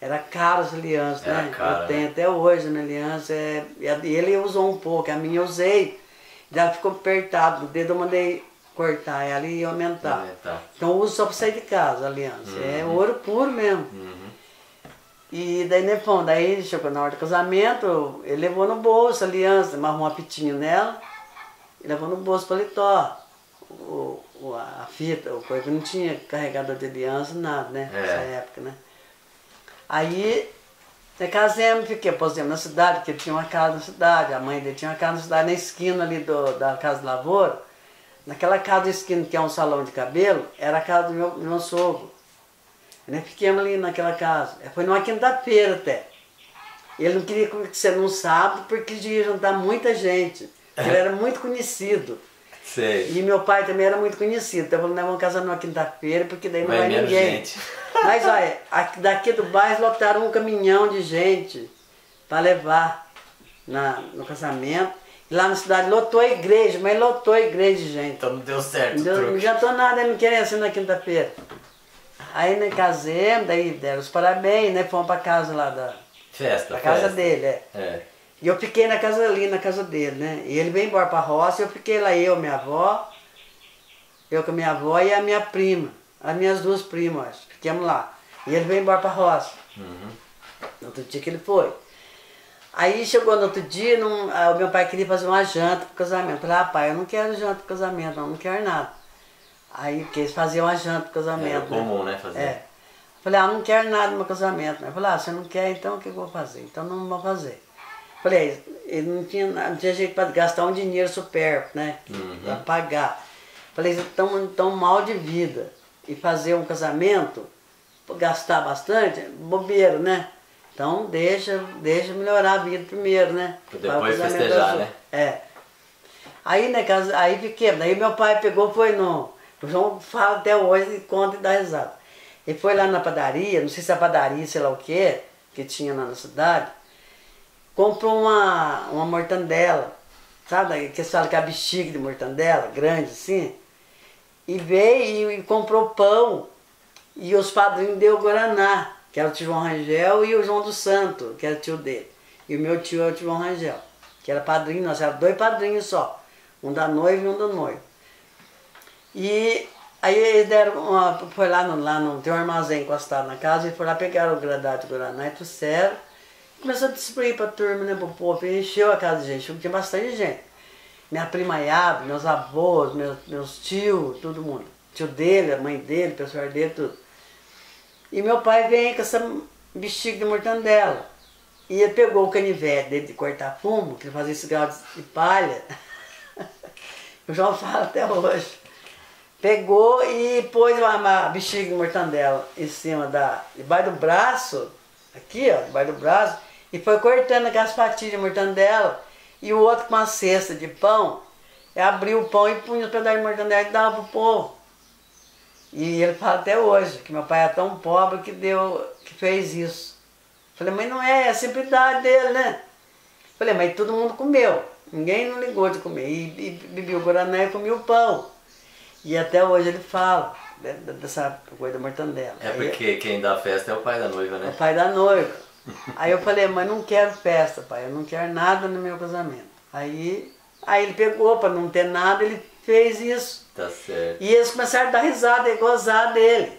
Speaker 2: era caro as alianças,
Speaker 1: Era
Speaker 2: né?
Speaker 1: caro,
Speaker 2: eu tenho
Speaker 1: né?
Speaker 2: até hoje a minha aliança. É, e ele usou um pouco, a minha eu usei. Já ficou apertado, o dedo eu mandei cortar ela e aumentar.
Speaker 1: Aumentar.
Speaker 2: Então eu uso só para sair de casa a aliança. É ouro puro mesmo.
Speaker 1: Uhum.
Speaker 2: E daí, né, fomos, daí chegou na hora do casamento, ele levou no bolso a aliança, amarrou um apitinho nela e levou no bolso o paletó. O, o, a fita, o coisa não tinha carregador de aliança, nada, né?
Speaker 1: É.
Speaker 2: Nessa época, né? Aí, nós casamos, fiquei, posemos na cidade, porque ele tinha uma casa na cidade, a mãe dele tinha uma casa na cidade, na esquina ali do, da Casa de Lavoura. Naquela casa da esquina, que é um salão de cabelo, era a casa do meu, do meu sogro. Nós ficamos ali naquela casa. Foi numa quinta-feira até. Ele não queria que você não sábado porque ia juntar muita gente. Ele era muito conhecido.
Speaker 1: Sei.
Speaker 2: E meu pai também era muito conhecido. Então falou, nós vamos casar numa quinta-feira porque daí não
Speaker 1: Vai
Speaker 2: vai, ninguém.
Speaker 1: gente.
Speaker 2: Mas olha, aqui- daqui do bairro lotaram um caminhão de gente para levar na, no casamento. E lá na cidade lotou a igreja, mas lotou a igreja de gente.
Speaker 1: Então não deu certo
Speaker 2: Não, deu- não adiantou nada, não queria ser na quinta-feira. Aí nós casamos, daí deram os parabéns, né? Fomos pra casa lá da,
Speaker 1: Festa,
Speaker 2: da casa
Speaker 1: festa.
Speaker 2: dele, é.
Speaker 1: É.
Speaker 2: E eu fiquei na casa ali, na casa dele, né? E ele veio embora pra roça, eu fiquei lá, eu, minha avó, eu com a minha avó e a minha prima, as minhas duas primas. Fiquemos lá. E ele veio embora pra roça.
Speaker 1: Uhum.
Speaker 2: No outro dia que ele foi. Aí chegou no outro dia, não, ah, o meu pai queria fazer uma janta pro casamento. Eu falei, ah, pai, eu não quero janta pro casamento, não, não quero nada. Aí porque eles faziam uma janta pro
Speaker 1: Era
Speaker 2: casamento.
Speaker 1: comum, né, fazer.
Speaker 2: É. Falei, ah, não quero nada no meu casamento. né? Falei, ah, você não quer, então o que eu vou fazer? Então não vou fazer. Falei, ele não tinha, não tinha jeito para gastar um dinheiro supérfluo, né?
Speaker 1: Uhum.
Speaker 2: Para pagar. Falei, estão tão mal de vida. E fazer um casamento gastar bastante, bobeira, né? Então deixa, deixa melhorar a vida primeiro, né?
Speaker 1: Depois festejar, né?
Speaker 2: É. Aí, né, casa- aí fiquei, daí meu pai pegou, foi no. O João fala até hoje e conta e dá risada. Ele foi lá na padaria, não sei se é padaria, sei lá o que, que tinha lá na cidade, comprou uma, uma mortandela, sabe? Que eles falam que é a bexiga de mortandela, grande assim. E veio e, comprou pão. E os padrinhos deu o Guaraná, que era o tio João Rangel e o João do Santo, que era tio dele. E o meu tio é o tio João Rangel, que era padrinho, nós éramos dois padrinhos só. Um da noiva e um do noivo. E aí eles deram uma. Foi lá no, lá no. Tem um armazém encostado na casa, e foi lá pegaram o gradado de Guaraná e trouxeram. Começou a distribuir pra turma, né, pro povo. Encheu a casa de gente, tinha bastante gente. Minha prima Yaba, meus avós, meus, meus tios, todo mundo. Tio dele, a mãe dele, o pessoal dele, tudo. E meu pai vem com essa bexiga de mortandela. E ele pegou o canivete dele de cortar fumo, que ele fazia cigarro de palha. o João fala até hoje. Pegou e pôs uma, uma bexiga de mortandela em cima da. debaixo do braço, aqui ó, debaixo do braço, e foi cortando aquelas fatias de mortandela. E o outro com uma cesta de pão, abriu o pão e punha os pedaços de mortandela e dava pro povo. E ele fala até hoje que meu pai é tão pobre que deu, que fez isso. Falei, mas não é, é a simplicidade dele, né? Falei, mas todo mundo comeu. Ninguém não ligou de comer. E, e bebia o Guaraná e comia o pão. E até hoje ele fala de- de- dessa coisa da mortandela.
Speaker 1: É porque quem dá festa é o pai da noiva,
Speaker 2: o
Speaker 1: né?
Speaker 2: pai da noiva. Aí eu falei, mas não quero festa, pai, eu não quero nada no meu casamento. Aí, aí ele pegou, para não ter nada, ele fez isso.
Speaker 1: Tá certo.
Speaker 2: E eles começaram a dar risada e gozar dele.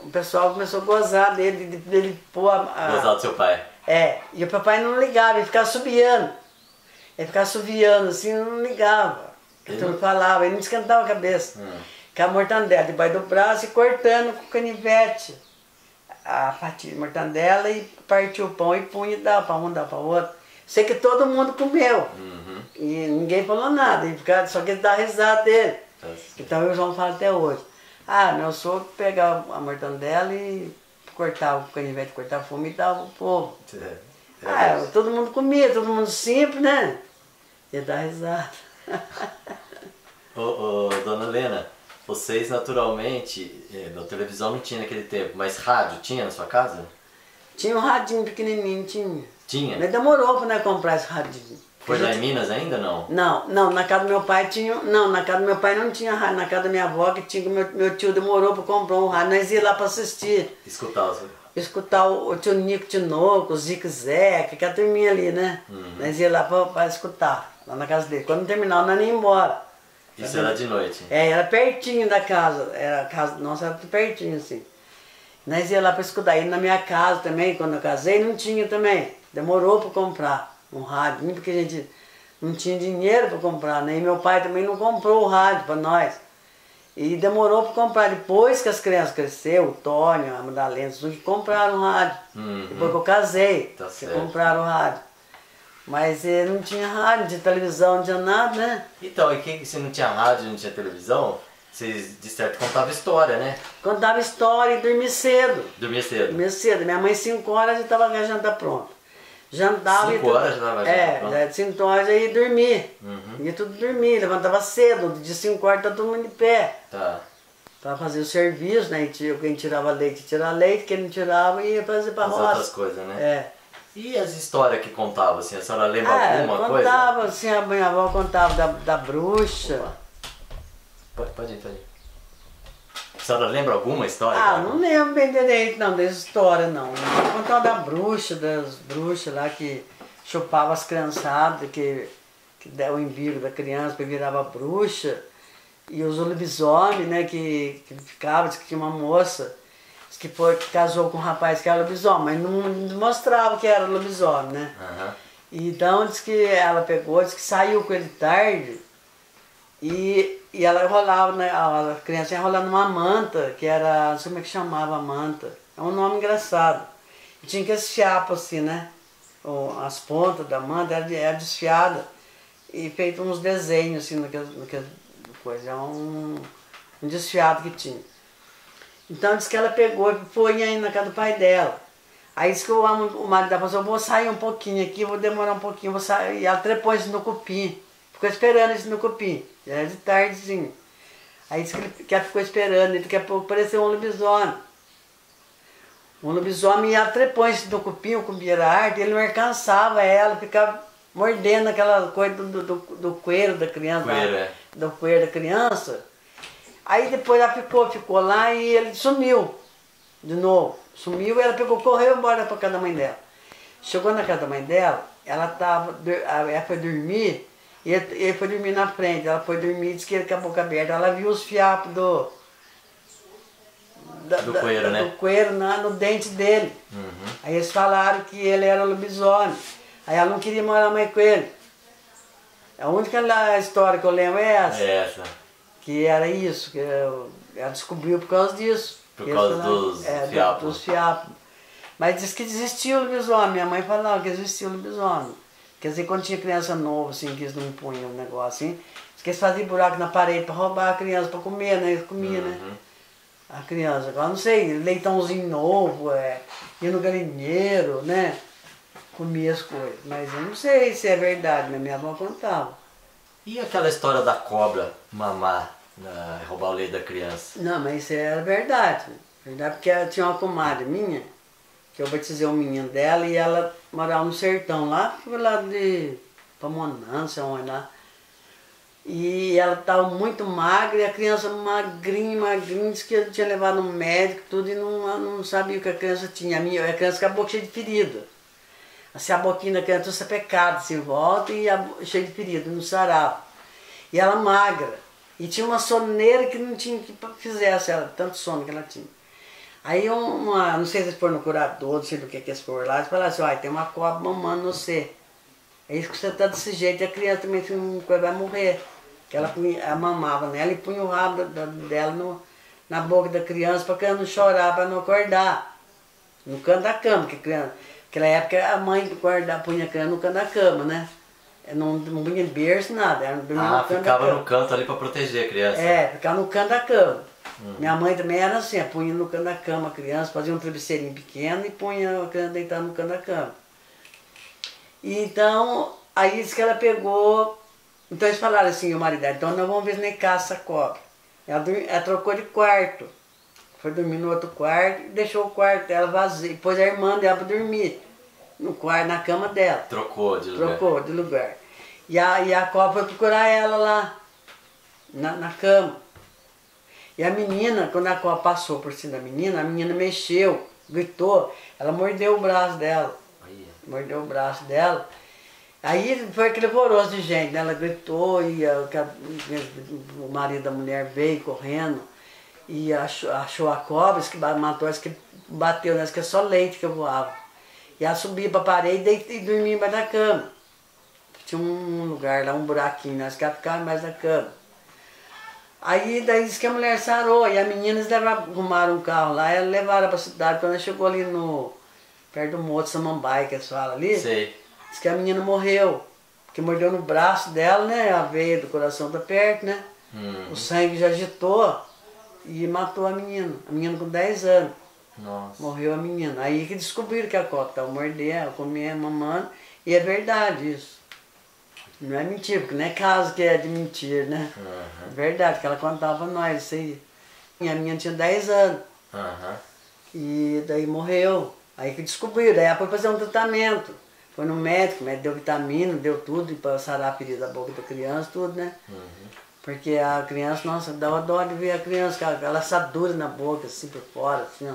Speaker 2: O pessoal começou a gozar dele, de- dele pôr a, a-
Speaker 1: Gozar do seu pai.
Speaker 2: É, e o papai não ligava, ele ficava subiando. Ele ficava subiando assim, não ligava.
Speaker 1: Ele
Speaker 2: Então
Speaker 1: não-
Speaker 2: falava, ele não esquentava a cabeça.
Speaker 1: Hum.
Speaker 2: Com a mortandela debaixo do braço e cortando com o canivete a fatia de mortandela e partiu o pão e punha e dava para um, dava para outro. Sei que todo mundo comeu.
Speaker 1: Uhum.
Speaker 2: E ninguém falou nada, e ficava, só que ele dá risada dele.
Speaker 1: Tá.
Speaker 2: Então o João fala até hoje. Ah, meu sogro pegava a mortandela e cortava o canivete, cortava fumo e dava pro povo.
Speaker 1: É,
Speaker 2: Ah,
Speaker 1: isso.
Speaker 2: todo mundo comia, todo mundo simples, né? Ia dar risada.
Speaker 1: Ô, ô, dona Helena, vocês naturalmente, eh, na televisão não tinha naquele tempo, mas rádio tinha na sua casa?
Speaker 2: Tinha um radinho pequenininho, tinha.
Speaker 1: Tinha?
Speaker 2: Mas demorou pra nós comprar esse radinho.
Speaker 1: Foi lá em Minas ainda não?
Speaker 2: Não, não, na casa do meu pai tinha. Não, na casa do meu pai não tinha rádio. Na casa da minha avó que tinha, meu, meu tio demorou pra comprar um rádio. Nós ia lá pra assistir.
Speaker 1: Escutar os...
Speaker 2: Escutar o, o tio Nico Tinoco, o Zico Zeca, que é a turminha ali, né?
Speaker 1: Uhum.
Speaker 2: Nós ia lá pra, pra escutar, lá na casa dele. Quando terminava, nós ia embora.
Speaker 1: Isso era de noite.
Speaker 2: É, era pertinho da casa. Era a casa nossa era pertinho, assim. Nós ia lá para escutar. E na minha casa também, quando eu casei, não tinha também. Demorou para comprar um rádio, porque a gente não tinha dinheiro para comprar, né? E meu pai também não comprou o rádio para nós. E demorou para comprar. Depois que as crianças cresceram, o Tônio, a Madalena, tudo, compraram o rádio.
Speaker 1: Uhum.
Speaker 2: Depois que eu casei,
Speaker 1: Tá
Speaker 2: que compraram o rádio. Mas eh, não tinha rádio, não tinha televisão, não tinha nada, né?
Speaker 1: Então, e quem, se não tinha rádio, não tinha televisão, vocês de certo contavam história, né?
Speaker 2: Contava história e dormia cedo.
Speaker 1: Dormia cedo.
Speaker 2: Dormia cedo. Minha mãe, 5 horas, já estava com a janta pronta. Jantava
Speaker 1: Cinco
Speaker 2: e tudo-
Speaker 1: horas já tava a janta
Speaker 2: É,
Speaker 1: pronta?
Speaker 2: já de 5 horas já ia dormir.
Speaker 1: Uhum.
Speaker 2: Ia tudo dormir, levantava cedo. De 5 horas tá todo mundo de pé.
Speaker 1: Tá.
Speaker 2: Para fazer o serviço, né? Quem tirava leite, tirava leite. Quem não tirava, ia fazer para
Speaker 1: As
Speaker 2: roça.
Speaker 1: outras coisas, né?
Speaker 2: É.
Speaker 1: E as histórias que contavam, assim, a senhora lembra
Speaker 2: Ah,
Speaker 1: alguma coisa?
Speaker 2: contava, assim, a minha avó contava da, da bruxa.
Speaker 1: Pode, pode ir, pode ir. A senhora lembra alguma história?
Speaker 2: Ah, não lembro bem direito não, dessa história não. Contava da bruxa, das bruxas lá que chupavam as criançadas, que, que deu o embigo da criança, que virava bruxa. E os lobisomens, né, que, que ficava, que tinha uma moça que, foi, que casou com um rapaz que era lobisomem, mas não, não mostrava que era lobisomem, né?
Speaker 1: Aham.
Speaker 2: Então diz que ela pegou, diz que saiu com ele tarde e, e ela enrolava, né, a, criança ia enrolando uma manta, que era, não sei como é que chamava a manta, é um nome engraçado. E tinha que esse fiapo assim, né? As pontas da manta era, era desfiada e feito uns desenhos assim naquela, naquela coisa, é um, um desfiado que tinha. Então disse que ela pegou e foi aí na casa do pai dela. Aí disse que o, o marido dela falou, eu vou sair um pouquinho aqui, vou demorar um pouquinho, vou sair. E ela trepou esse no cupim. Ficou esperando esse no cupim. Já era de tardezinho. Aí disse que, ele, que ela ficou esperando, e daqui a pouco apareceu um lobisomem. Um lobisomem e ela trepou esse no cupim, o cupim era arte, ele não alcançava ela, ficava mordendo aquela coisa do, do, do coelho da criança.
Speaker 1: Coelho, é.
Speaker 2: Do coelho da criança. Aí depois ela ficou, ficou lá e ele sumiu de novo. Sumiu e ela pegou, correu embora para casa da mãe dela. Chegou na casa da mãe dela, ela tava, ela foi dormir, e ele, foi dormir na frente, ela foi dormir, disse que ele com a boca aberta, ela viu os fiapos do. Da,
Speaker 1: Do coelho,
Speaker 2: da,
Speaker 1: né?
Speaker 2: Do coelho na, no dente dele.
Speaker 1: Uhum.
Speaker 2: Aí eles falaram que ele era lobisomem. Aí ela não queria morar mais com ele. A única história que eu lembro é essa.
Speaker 1: É essa.
Speaker 2: Que era isso, que ela descobriu por causa disso.
Speaker 1: Por causa
Speaker 2: falaram-
Speaker 1: dos
Speaker 2: é,
Speaker 1: fiapos.
Speaker 2: Dos fiapos. Mas disse que existia o lobisomem. Minha mãe falava que existia o lobisomem. Quer dizer, quando tinha criança nova, assim, que eles não punham um negócio assim, diz que eles faziam buraco na parede para roubar a criança, para comer, né? Eles comiam, né?
Speaker 1: Uhum.
Speaker 2: A criança. Agora não sei, leitãozinho novo, é, ia no galinheiro, né? Comia as coisas. Mas eu não sei se é verdade, mas minha avó contava.
Speaker 1: E aquela história da cobra mamar, na, roubar o leite da criança?
Speaker 2: Não, mas isso era verdade. Verdade, porque tinha uma comadre minha, que eu batizei o menino dela e ela morava no sertão lá, foi lá de sei onde lá. E ela estava muito magra e a criança magrinha, magrinha, disse que eu tinha levado no médico tudo e não, não sabia o que a criança tinha. A, minha, a criança com a boca cheia de ferida. Assim, a boquinha criança toda pecada, assim, em volta e a, cheia de ferida, não sarava. E ela magra. E tinha uma soneira que não tinha que fizesse ela, tanto sono que ela tinha. Aí uma, não sei se eles foram no curador, não sei do que que eles foram lá, eles falaram assim, olha, tem uma cobra mamando no você. É isso que você tá desse jeito, e a criança também se vai morrer. Que ela, punha, ela mamava nela e punha o rabo da- dela no, na boca da criança para que ela não chorar, para não acordar. No canto da cama, que a criança. Naquela época a mãe guardava, punha a criança no canto da cama, né? Não, não punha berço, nada, dormia
Speaker 1: Ah,
Speaker 2: no
Speaker 1: ficava no canto ali pra proteger a criança.
Speaker 2: É, ficava no canto da cama. Minha mãe também era assim, punha no canto da cama a criança, fazia um travesseirinho pequeno e punha a criança deitada no canto da cama. E então, aí disse que ela pegou. Então eles falaram assim, o marido então nós vamos ver se nem caça a cobra. Ela, ela trocou de quarto. Foi dormir no outro quarto e deixou o quarto dela vazio. Pôs a irmã dela para dormir no quarto, na cama dela.
Speaker 1: Trocou de lugar.
Speaker 2: Trocou de lugar. E a, e a cobra foi procurar ela lá, na, na cama. E a menina, quando a cobra passou por cima da menina, a menina mexeu, gritou, ela mordeu o braço dela.
Speaker 1: Aí,
Speaker 2: Mordeu o braço dela. Aí foi aquele alvoroço de gente, né? Ela gritou e a- o marido da mulher veio correndo e achou, achou a cobra, disse que matou, disse que bateu, né? Disse que é só leite que voava. E ela subia para a parede e, e dormia embaixo da cama. Tinha um lugar lá, um buraquinho, né? Disse que ficava embaixo da cama. Aí daí disse que a mulher sarou e as meninas levaram, arrumaram um carro lá, ela levaram para a cidade. Quando ela chegou ali no. perto do de Samambaia, que eles falam ali,
Speaker 1: sei.
Speaker 2: Diz que a menina morreu. Porque mordeu no braço dela, né? A veia do coração tá perto, né?
Speaker 1: Hum,
Speaker 2: O sangue já agitou e matou a menina. A menina com 10 anos.
Speaker 1: nossa.
Speaker 2: Morreu a menina. Aí que descobriram que a cobra estava mordendo, comendo, mamando. E é verdade isso. Não é mentira, porque não é caso que é de mentira, né?
Speaker 1: Aham,
Speaker 2: É verdade, que ela contava nós isso aí. E a menina tinha 10 anos.
Speaker 1: aham.
Speaker 2: E daí morreu. Aí que descobriram, daí ela foi fazer um tratamento. Foi no médico, o médico deu vitamina, deu tudo para sarar a ferida da boca da criança, tudo, né?
Speaker 1: Uhum.
Speaker 2: Porque a criança, nossa, dá uma dó de ver a criança com aquela assadura na boca, assim por fora, assim, ó.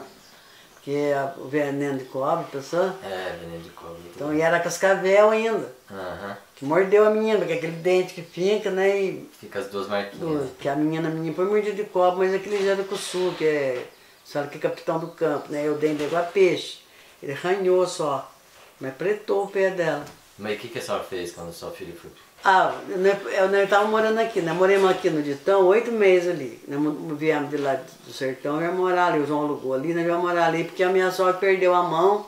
Speaker 2: Porque o veneno de cobra, pessoal.
Speaker 1: É, veneno de cobra.
Speaker 2: Então, e era cascavel ainda.
Speaker 1: Aham.
Speaker 2: Que mordeu a menina, porque aquele dente que fica, né? E
Speaker 1: Fica as duas marquinhas.
Speaker 2: do- que a menina, a menina foi mordida de cobra, mas aquele já é do Cussu, que é, sabe que é capitão do campo, né? O dente dele é igual a peixe. Ele arranhou só, mas pretou o pé dela.
Speaker 1: Mas o que, que a senhora fez quando sua filha foi?
Speaker 2: Ah, eu, eu tava morando aqui, né? Moramos aqui no Ditão, oito meses ali. Nós mu- viemos de lá do sertão, ia morar ali, o João alugou ali, nós ia morar ali, porque a minha sogra perdeu a mão,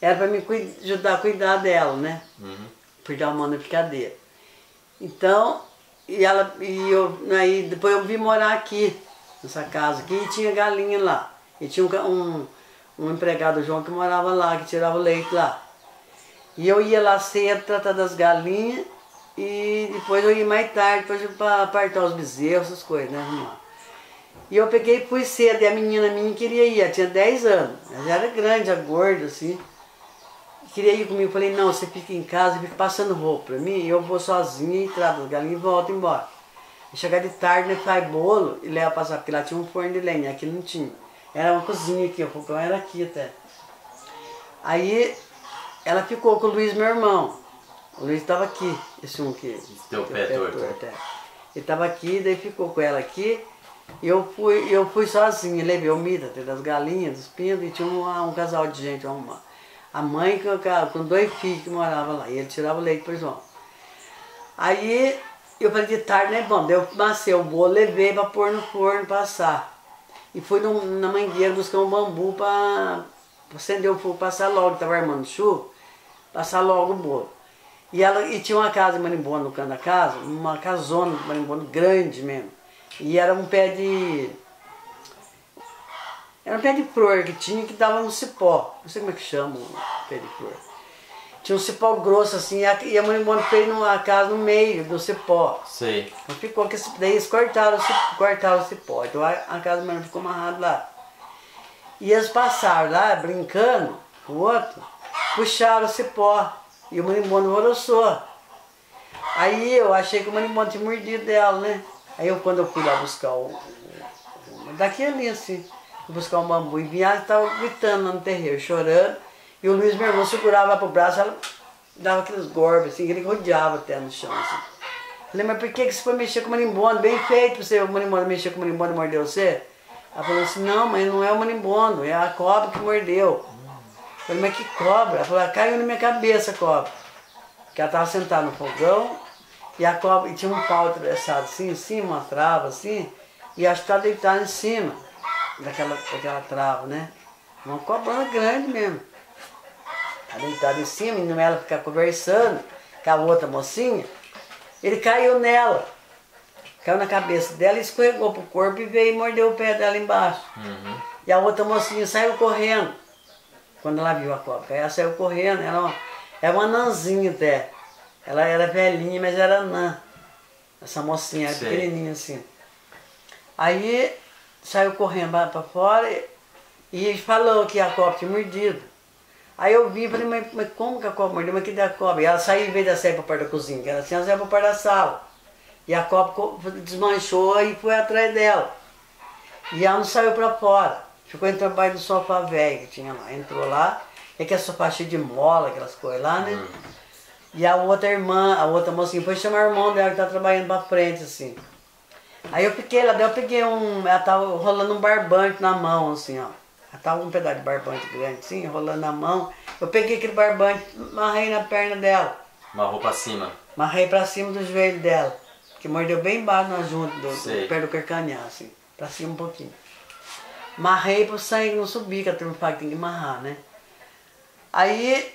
Speaker 2: era para me ajudar a cuidar dela, né?
Speaker 1: Uhum.
Speaker 2: Perdeu a mão na picadeira. Então, e ela, e eu, aí depois eu vim morar aqui, nessa casa aqui, e tinha galinha lá. E tinha um, um, um empregado João que morava lá, que tirava o leite lá. E eu ia lá cedo tratar das galinhas e depois eu ia mais tarde para apartar os bezerros, essas coisas, né? arrumar. E eu peguei e fui cedo, e a menina minha queria ir, ela tinha 10 anos, ela já era grande, já gorda, assim. Queria ir comigo, falei, não, você fica em casa fica passando roupa pra mim, e eu vou sozinha e trato as galinhas e volto embora. Chegar de tarde, né, faz bolo e leva passar, porque lá tinha um forno de lenha, aqui não tinha. Era uma cozinha aqui, o fogão era aqui até. Aí ela ficou com o Luiz, meu irmão. O Luiz estava aqui, esse um aqui.
Speaker 1: Teu pé torto.
Speaker 2: é. Ele estava aqui, daí ficou com ela aqui. E eu fui, eu fui sozinha, levei o Mita, das galinhas, dos pintos, e tinha um, um casal de gente, uma, a mãe com, com dois filhos que moravam lá. E ele tirava o leite para João. Aí eu falei de tarde, né? Bom, daí eu macei o bolo, levei para pôr no forno, passar. E fui no- na mangueira buscar um bambu para acender o fogo, passar logo, estava armando chuva, passar logo o bolo. E, ela, e tinha uma casa de marimbona no canto da casa, uma casona de marimbona grande mesmo. E era um pé de. Era um pé de flor que tinha que dava no cipó. Não sei como é que chama o pé de flor. Tinha um cipó grosso assim, e a, e a marimbona fez numa casa no meio do cipó.
Speaker 1: Sei.
Speaker 2: Então ficou que esse- daí eles cortaram, cortaram o cipó. Então a, a casa do ficou amarrada lá. E eles passaram lá, brincando com o outro, puxaram o cipó. E o marimbondo alvoroçou. Aí eu achei que o marimbondo tinha mordido dela, né? Aí eu quando eu fui lá buscar o. o- daqui ali assim, buscar um bambu e vinha, estava gritando no terreiro, chorando. E o Luiz, meu irmão, segurava pro braço, ela dava aqueles golpes, assim, que ele rodeava até no chão. Assim. Falei, mas por que, que você foi mexer com o marimbondo? Bem feito você, o marimbondo mexer com o marimbondo e mordeu você? Ela falou assim, não, mas não é o marimbondo, é a cobra que mordeu. Falei, mas que cobra? Ela falou, caiu na minha cabeça a cobra. Que ela estava sentada no fogão e a cobra e tinha um pau atravessado assim, em cima, uma trava assim, e acho que estava deitada em cima daquela, daquela trava, né? Uma cobrona grande mesmo. Ela deitada em cima, e ela ficar conversando com a outra mocinha, ele caiu nela. Caiu na cabeça dela, escorregou pro corpo e veio e mordeu o pé dela embaixo. E a outra mocinha saiu correndo. Quando ela viu a cobra, ela saiu correndo, era uma, era uma nanzinha até. Ela era velhinha, mas era anã. Essa mocinha pequenininha assim. Aí saiu correndo pra fora e, e falou que a cobra tinha mordido. Aí eu vi e falei, mas, mas como que a cobra mordeu? Mas que da cobra? E ela saiu, em vez de sair pra perto da cozinha, que ela tinha ela saiu pra perto da sala. E a cobra co- desmanchou e foi atrás dela. E ela não saiu pra fora. Ficou entrando embaixo do sofá velho que tinha lá. Entrou lá, e aquele sofá cheio de mola, aquelas coisas lá, né? E a outra irmã, a outra mocinha, foi chamar o irmão dela que tá trabalhando pra frente, assim. Aí eu fiquei lá, daí eu peguei um. Ela tava rolando um barbante na mão, assim, ó. Ela tava com um pedaço de barbante grande, assim, rolando na mão. Eu peguei aquele barbante, amarrei na perna dela.
Speaker 1: Uma roupa acima.
Speaker 2: Amarrei pra cima do joelho dela. Que mordeu bem embaixo na junta, do, do, perto do carcanhar, assim. Pra cima um pouquinho. Amarrei pro sangue não subir, que a turma fala que tem que amarrar, né? Aí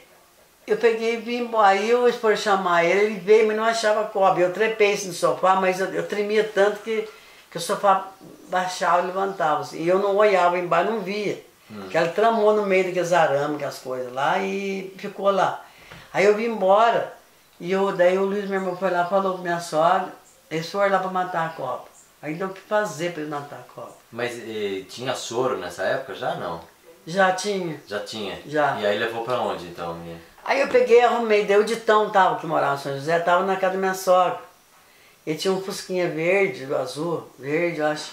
Speaker 2: eu peguei e vim embora. Aí eu for chamar ele, ele veio, mas não achava cobra. Eu trepei assim no sofá, mas eu, eu tremia tanto que, que o sofá baixava e levantava. Assim. E eu não olhava embaixo, não via. Que ela tramou no meio daqueles arames, aquelas coisas lá, e ficou lá. Aí eu vim embora, e eu, daí o Luiz, meu irmão, foi lá falou com minha sogra, eles foram lá para matar a cobra. Aí deu o que fazer para eles matar a cobra.
Speaker 1: Mas eh, tinha soro nessa época? Já não.
Speaker 2: Já tinha.
Speaker 1: Já tinha?
Speaker 2: Já.
Speaker 1: E aí levou pra onde então, menina?
Speaker 2: Aí eu peguei, arrumei, daí o Ditão tava, que morava em São José, tava na casa da minha sogra. Ele tinha um fusquinha verde, azul, verde, eu acho.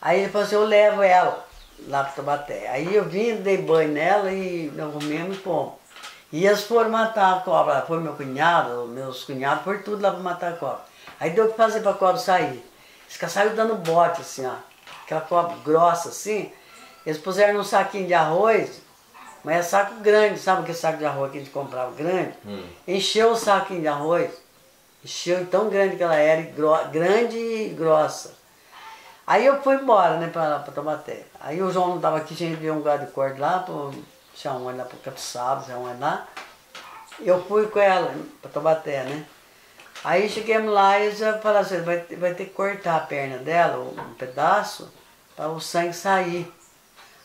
Speaker 2: Aí ele falou assim, eu levo ela lá pro Tabaté. Aí eu vim, dei banho nela e arrumemos e fomos. E eles foram matar a cobra, foi meu cunhado, meus cunhados, foram tudo lá pra matar a cobra. Aí deu o que fazer pra cobra sair. Eles ficaram- saíram dando bote assim, ó. Aquela cobra grossa assim. Eles puseram num saquinho de arroz, mas é saco grande, sabe aquele saco de arroz que a gente comprava grande?
Speaker 1: Hum.
Speaker 2: Encheu o saquinho de arroz, encheu tão grande que ela era, e grande e grossa. Aí eu fui embora, né, pra, pra Taubaté. Aí o João não tava aqui, tinha ver um lugar de corda lá, pro Xamã lá pro Capixaba, Xamã lá. Eu fui com ela pra Taubaté, né? Aí chegamos lá e já falaram assim, vai, vai ter que cortar a perna dela, um pedaço, para o sangue sair.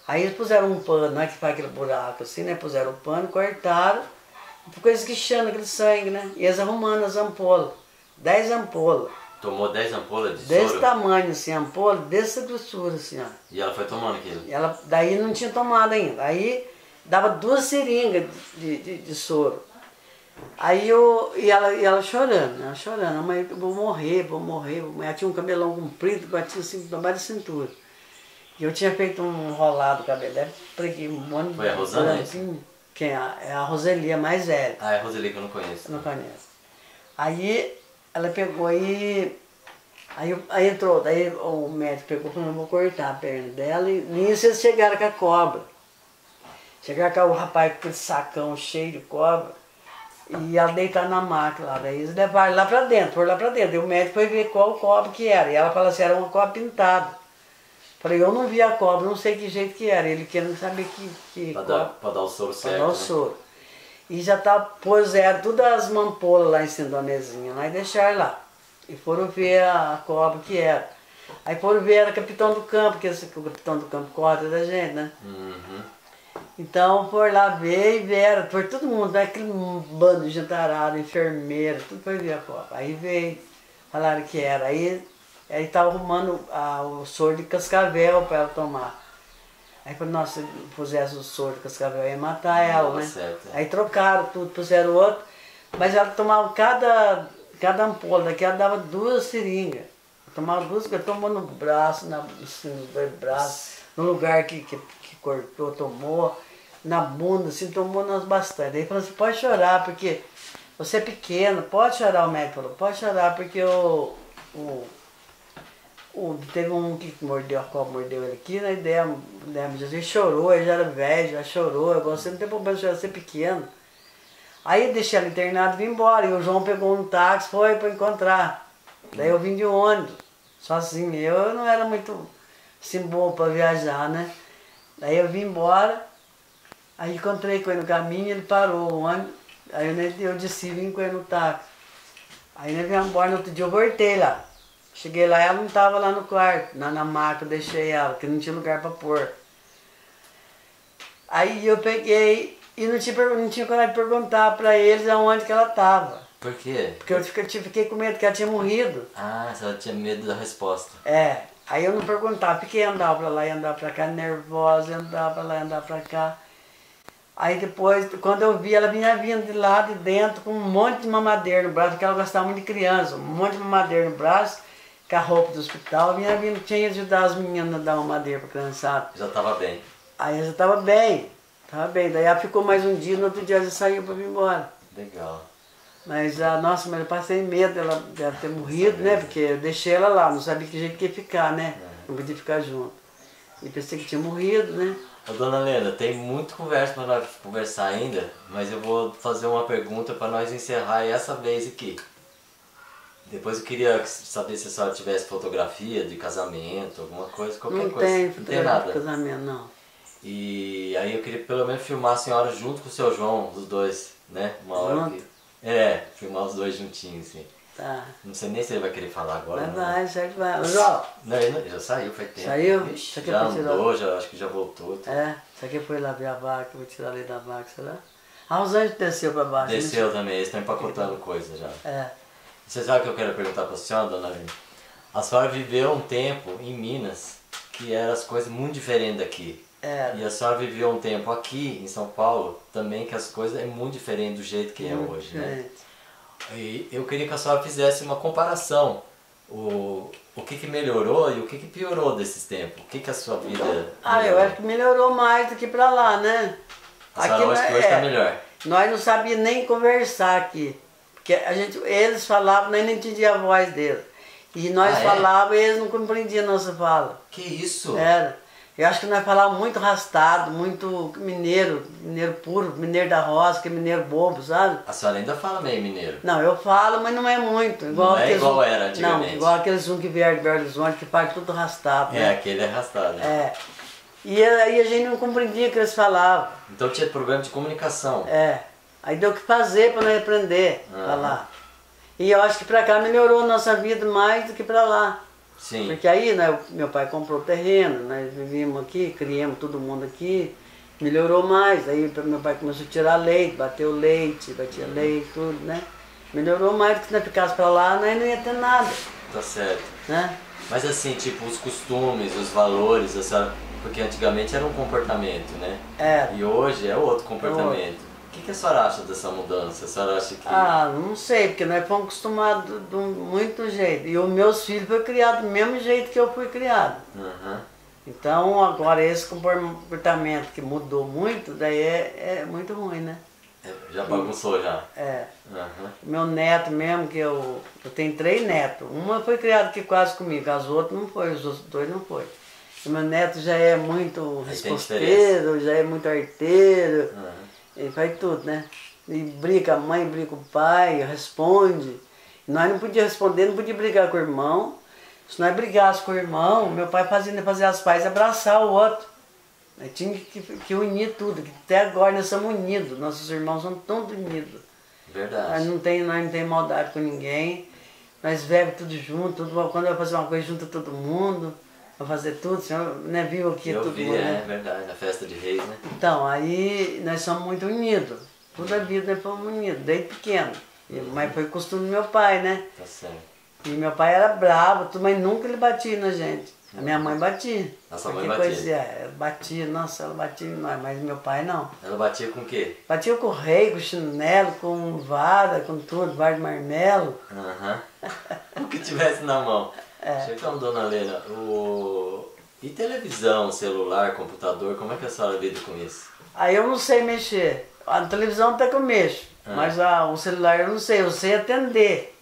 Speaker 2: Aí eles puseram um pano, não é que faz aquele buraco assim, né? Puseram um pano, cortaram, ficou esguichando aquele sangue, né? E eles arrumando as ampolas. Dez ampolas.
Speaker 1: Tomou 10 ampolas de
Speaker 2: Desse
Speaker 1: soro
Speaker 2: tamanho, assim, ampola, dessa grossura, assim, ó.
Speaker 1: e ela foi tomando aquilo.
Speaker 2: E ela, daí não tinha tomado ainda. Aí dava duas seringas de, de, de soro. Aí eu, e ela, e ela chorando, ela chorando, mãe, eu vou morrer, vou morrer. vou morrer." Ela tinha um cabelão comprido, batia assim, tomada de cintura. Eu tinha feito um rolado do cabelo, aí preguei um monte de
Speaker 1: Foi a Rosana,
Speaker 2: Quem é? a- É a Roseli, a mais velha.
Speaker 1: Ah, é a Roseli que eu não conheço.
Speaker 2: Não conheço. Aí ela pegou e. Aí, aí entrou, daí o médico pegou e falou, vou cortar a perna dela e nisso eles chegaram com a cobra. Chegaram com o rapaz com aquele sacão cheio de cobra e ela deitar na máquina lá. Daí eles levaram lá pra dentro, foram lá pra dentro. E o médico foi ver qual cobra que era. E ela falou assim, era uma cobra pintada. Falei, eu não vi a cobra, não sei que jeito que era. Ele querendo saber que, que
Speaker 1: Pra
Speaker 2: cobra.
Speaker 1: dar, pra dar o soro
Speaker 2: Pra
Speaker 1: certo.
Speaker 2: dar o
Speaker 1: né?
Speaker 2: soro. E já tá, puseram todas as mampolas lá em cima da mesinha lá e deixaram lá. E foram ver a cobra que era. Aí foram ver, era capitão do campo, que o capitão do campo corta da gente, né?
Speaker 1: Uhum.
Speaker 2: Então foram lá ver e vieram, foi todo mundo, né? aquele bando de jantarado, enfermeira, tudo foi ver a cobra. Aí veio, falaram que era. Aí aí tava arrumando a, o soro de cascavel para ela tomar. Aí falou, nossa, se pusesse o soro de cascavel ia matar
Speaker 1: Não
Speaker 2: ela,
Speaker 1: dava
Speaker 2: né?
Speaker 1: certo, é.
Speaker 2: Aí trocaram tudo, puseram outro, mas ela tomava cada, cada ampola daqui, ela dava duas seringas. Tomava duas, tomou no braço, na, assim, nos dois braços, no lugar que, que, que cortou, tomou, na bunda, assim, tomou nas bastante. Aí falou assim, pode chorar, porque você é pequeno, pode chorar, o médico falou, pode chorar, porque o, o, teve um que mordeu, a cobra mordeu ele aqui, na ideia, né, ele chorou, ele já era velho, já chorou, agora você não tem problema você é pequeno. Aí eu deixei ela internada e vim embora, e o João pegou um táxi, foi para encontrar. Daí eu vim de ônibus, sozinho, eu não era muito assim bom para viajar, né? Daí eu vim embora, aí encontrei com ele no caminho, ele parou o ônibus, aí eu, nem- eu desci e vim com ele no táxi. Aí nós viemos embora, no outro dia eu voltei lá. Cheguei lá, ela não estava lá no quarto, na, na maca, eu deixei ela, porque não tinha lugar para pôr. Aí eu peguei e não tinha, não tinha coragem de perguntar para eles aonde que ela estava.
Speaker 1: Por quê?
Speaker 2: Porque eu fiquei, fiquei com medo que ela tinha morrido.
Speaker 1: Ah, você tinha medo da resposta.
Speaker 2: É, aí eu não perguntava, fiquei andar pra lá e andar pra cá, nervosa, andar pra lá e andar pra cá. Aí depois, quando eu vi, ela vinha vindo de lá de dentro com um monte de mamadeira no braço, porque ela gostava muito de criança, um monte de mamadeira no braço, com a roupa do hospital, vinha vindo, tinha ajudar as meninas a dar uma madeira pra criançada.
Speaker 1: Já tava bem.
Speaker 2: Aí já tava bem, tava bem. Daí ela ficou mais um dia, no outro dia já saiu pra vir embora.
Speaker 1: Legal.
Speaker 2: Mas, ah, nossa, mas eu passei medo dela, dela ter morrido, né? Porque eu deixei ela lá, não sabia que jeito que ia ficar, né? Não podia ficar junto. E pensei que tinha morrido, né?
Speaker 1: Ô, dona Lena, tem muito conversa para nós conversar ainda, mas eu vou fazer uma pergunta para nós encerrar essa vez aqui. Depois eu queria saber se a senhora tivesse fotografia de casamento, alguma coisa, qualquer
Speaker 2: não
Speaker 1: coisa.
Speaker 2: tem
Speaker 1: não tem nada.
Speaker 2: de casamento, não.
Speaker 1: E aí eu queria pelo menos filmar a senhora junto com o seu João, os dois, né? Uma hora
Speaker 2: Junto?
Speaker 1: que... É, filmar os dois juntinhos, assim.
Speaker 2: Tá.
Speaker 1: Não sei nem se ele vai querer falar agora.
Speaker 2: Vai,
Speaker 1: né?
Speaker 2: vai, certo, vai. Ó,
Speaker 1: Não, ele não- já saiu, faz tempo.
Speaker 2: Saiu?
Speaker 1: Ixi,
Speaker 2: é
Speaker 1: já andou, já, acho que já voltou.
Speaker 2: é, isso aqui foi lá ver a vaca, vou tirar ali da vaca, será? Ah, os anjos desceu pra baixo. né?
Speaker 1: Desceu também, eles estão empacotando coisa já.
Speaker 2: É.
Speaker 1: Você sabe o que eu quero perguntar para a senhora, dona Lina? A senhora viveu um tempo em Minas que eram as coisas muito diferentes daqui.
Speaker 2: Era.
Speaker 1: E a senhora viveu um tempo aqui em São Paulo também que as coisas é muito diferente do jeito que é
Speaker 2: Muito
Speaker 1: hoje, né?
Speaker 2: diferente.
Speaker 1: E eu queria que a senhora fizesse uma comparação. O, o que, que melhorou e o que, que piorou desses tempos? O que, que a sua vida.
Speaker 2: Ah, eu
Speaker 1: melhorou?
Speaker 2: acho que melhorou mais do que pra lá, né?
Speaker 1: A que hoje
Speaker 2: é-
Speaker 1: está melhor.
Speaker 2: Nós não sabíamos nem conversar aqui. Porque a gente, eles falavam, nós não entendíamos a voz deles. E nós
Speaker 1: Ah, é?
Speaker 2: falávamos e eles não compreendiam a nossa fala.
Speaker 1: Que isso?
Speaker 2: Era. Eu acho que nós falávamos muito arrastado, muito mineiro, mineiro puro, mineiro da roça, que é mineiro bobo, sabe?
Speaker 1: A senhora ainda fala meio mineiro.
Speaker 2: Não, eu falo, mas não é muito. Igual
Speaker 1: Não é igual era antigamente.
Speaker 2: Não, igual aqueles um que vieram de Belo Horizonte, que faz tudo arrastado.
Speaker 1: É,
Speaker 2: né?
Speaker 1: aquele é arrastado. né?
Speaker 2: É. E aí a gente não compreendia o que eles falavam.
Speaker 1: Então tinha problema de comunicação.
Speaker 2: É. Aí deu o que fazer para nós aprender a
Speaker 1: Aham.
Speaker 2: falar. E eu acho que pra cá melhorou a nossa vida mais do que pra lá.
Speaker 1: Sim.
Speaker 2: Porque aí né, meu pai comprou terreno, nós vivíamos aqui, criamos todo mundo aqui, melhorou mais. Aí meu pai começou a tirar leite, bateu leite, batia leite, tudo, né? Melhorou mais, porque se nós ficasse pra lá, nós não ia ter nada,
Speaker 1: Tá certo.
Speaker 2: né?
Speaker 1: Mas assim, tipo, os costumes, os valores, essa... porque antigamente era um comportamento, né?
Speaker 2: É.
Speaker 1: E hoje é outro comportamento. O que, que a senhora acha dessa mudança? A senhora acha que.
Speaker 2: Ah, não sei, porque nós fomos acostumados de muito jeito. E os meus filhos foram criados do mesmo jeito que eu fui criado.
Speaker 1: Aham.
Speaker 2: Então agora esse comportamento que mudou muito, daí é, é muito ruim, né?
Speaker 1: É, Já bagunçou já.
Speaker 2: É.
Speaker 1: Aham.
Speaker 2: Meu neto mesmo, que eu, eu tenho três netos. Uma foi criada aqui quase comigo, as outras não foi, os outros dois não foi. E meu neto já é muito resposteiro, já é muito arteiro,
Speaker 1: Aham.
Speaker 2: Ele faz tudo, né? E briga a mãe, briga o pai, responde. Nós não podíamos responder, não podia brigar com o irmão. Se nós brigássemos com o irmão, meu pai fazia fazer as pais abraçar o outro. Nós tínhamos que, que unir tudo, que até agora nós somos unidos, nossos irmãos são todos unidos. Nós
Speaker 1: Verdade.
Speaker 2: não tem, nós não tem maldade com ninguém. Nós bebemos tudo junto, tudo, quando vai fazer uma coisa junto todo mundo, vai fazer tudo, o senhor né, viu aqui
Speaker 1: Eu
Speaker 2: tudo
Speaker 1: vi,
Speaker 2: mundo,
Speaker 1: é
Speaker 2: né?
Speaker 1: verdade, na festa de reis, né?
Speaker 2: Então, aí nós somos muito unidos. Toda a vida nós fomos unidos, desde pequeno. E- Mas foi costume do meu pai, né?
Speaker 1: Tá certo.
Speaker 2: E meu pai era bravo, mas nunca ele batia na gente. A minha mãe batia.
Speaker 1: A sua mãe batia?
Speaker 2: Coisa, é, ela batia, nossa, ela batia em nós, mas meu pai não.
Speaker 1: Ela batia com o quê?
Speaker 2: Batia com rei, com chinelo, com vara, com tudo, vara de marmelo.
Speaker 1: Aham. o que tivesse na mão.
Speaker 2: É.
Speaker 1: Então, dona Lena, o... e televisão, celular, computador, como é que a senhora lida com isso?
Speaker 2: Aí eu não sei mexer. A televisão até que eu mexo,
Speaker 1: Ah.
Speaker 2: mas a, o celular eu não sei, eu sei atender.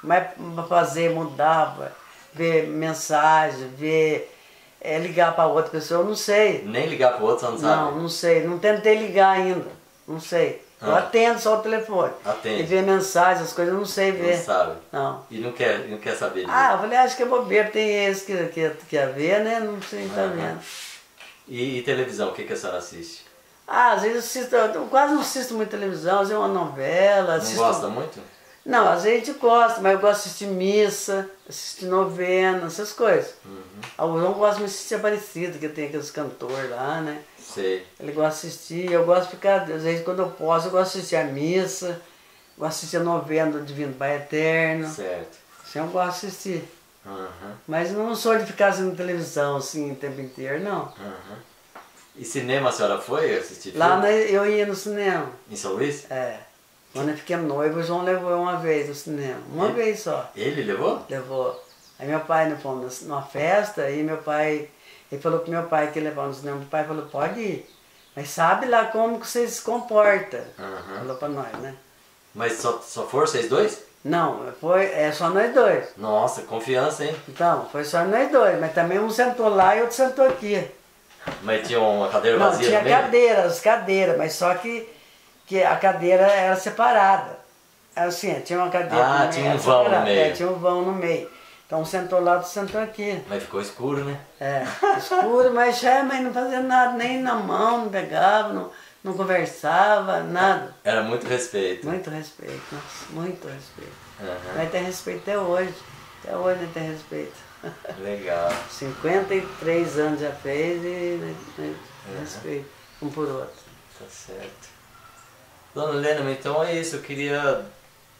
Speaker 2: Mas fazer, mudar, ver mensagem, ver, é, ligar para outra pessoa, eu não sei.
Speaker 1: Nem ligar pro outro, você não sabe?
Speaker 2: Não, não sei, não tentei ligar ainda, não sei. Eu
Speaker 1: Ah.
Speaker 2: atendo só o telefone.
Speaker 1: Atende.
Speaker 2: E ver mensagem, as coisas eu não sei ver.
Speaker 1: Não sabe.
Speaker 2: Não.
Speaker 1: E não quer, não quer saber disso.
Speaker 2: Ah, eu falei, acho que é bobeira, tem esse que, que, que quer ver, né? Não sei, tá vendo.
Speaker 1: E, e televisão, o que, que a senhora assiste?
Speaker 2: Ah, às vezes eu assisto, eu quase não assisto muito televisão, às vezes uma novela,
Speaker 1: Não
Speaker 2: assisto.
Speaker 1: gosta muito?
Speaker 2: Não, às vezes a gente gosta, mas eu gosto de assistir missa, assistir novena, essas coisas.
Speaker 1: Uhum.
Speaker 2: Ah, O João gosta de assistir Aparecido, que tem aqueles cantores lá, né?
Speaker 1: Sei.
Speaker 2: Ele gosta de assistir, eu gosto de ficar, às vezes quando eu posso, eu gosto de assistir a missa, gosto de assistir a novena do Divino Pai Eterno.
Speaker 1: Certo.
Speaker 2: Assim eu gosto de assistir.
Speaker 1: Aham,
Speaker 2: Mas não sou de ficar assistindo televisão assim o tempo inteiro, não.
Speaker 1: aham. E cinema a senhora foi assistir
Speaker 2: Lá na- eu ia no cinema.
Speaker 1: Em São Luís?
Speaker 2: É. Quando eu fiquei noivo, o João levou eu uma vez no cinema. Uma
Speaker 1: E?
Speaker 2: vez só.
Speaker 1: Ele levou?
Speaker 2: Levou. Aí meu pai, nós fomos numa festa, e meu pai, ele falou pro meu pai que ia levar no cinema. Meu pai falou, pode ir. Mas sabe lá como que você se comporta.
Speaker 1: Aham.
Speaker 2: Falou pra nós, né?
Speaker 1: Mas só, só foram vocês dois?
Speaker 2: Não, foi, é só nós dois.
Speaker 1: Nossa, confiança, hein?
Speaker 2: Então, foi só nós dois, mas também um sentou lá e outro sentou aqui.
Speaker 1: Mas tinha uma cadeira
Speaker 2: Não,
Speaker 1: vazia
Speaker 2: tinha
Speaker 1: no meio?
Speaker 2: cadeiras, as cadeiras, mas só que, que a cadeira era separada. Assim, tinha uma cadeira.
Speaker 1: Ah, tinha um vão no
Speaker 2: separada.
Speaker 1: meio.
Speaker 2: É, tinha um vão no meio. Então sentou lá, sentou aqui.
Speaker 1: Mas ficou escuro, né?
Speaker 2: É, escuro, mas, é, mas não fazia nada, nem na mão, não pegava, não, não conversava, nada.
Speaker 1: Era muito respeito.
Speaker 2: Muito respeito, nossa, muito respeito.
Speaker 1: Aham.
Speaker 2: Nós temos respeito até hoje. Até hoje temos respeito.
Speaker 1: Legal.
Speaker 2: 53 anos já fez e
Speaker 1: Uhum.
Speaker 2: respeito um por outro.
Speaker 1: Tá certo. Dona Lena, então é isso. Eu queria.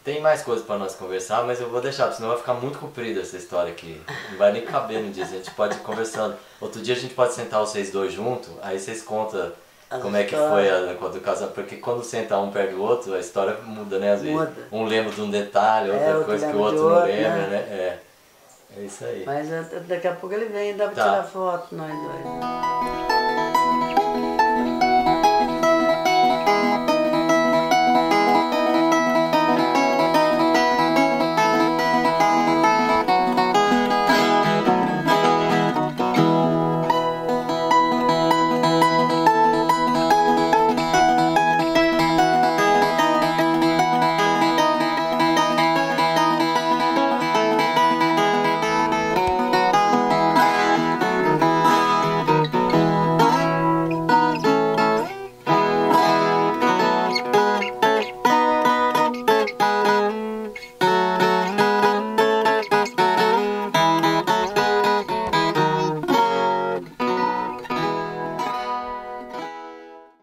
Speaker 1: Tem mais coisas pra nós conversar, mas eu vou deixar, senão vai ficar muito comprida essa história aqui. Não vai nem caber no dia. A gente pode ir conversando. Outro dia a gente pode sentar vocês dois juntos, aí vocês contam
Speaker 2: As
Speaker 1: como é que foi a, quando o casal. Porque quando senta um perto do outro, a história muda, né? Às vezes.
Speaker 2: Muda.
Speaker 1: Um lembra de um detalhe, outra
Speaker 2: É, outro
Speaker 1: coisa que o
Speaker 2: de
Speaker 1: outro não
Speaker 2: outro,
Speaker 1: lembra,
Speaker 2: né?
Speaker 1: né? É. É isso aí.
Speaker 2: Mas eh, daqui a pouco ele vem e dá pra
Speaker 1: Tá.
Speaker 2: tirar foto, nós dois.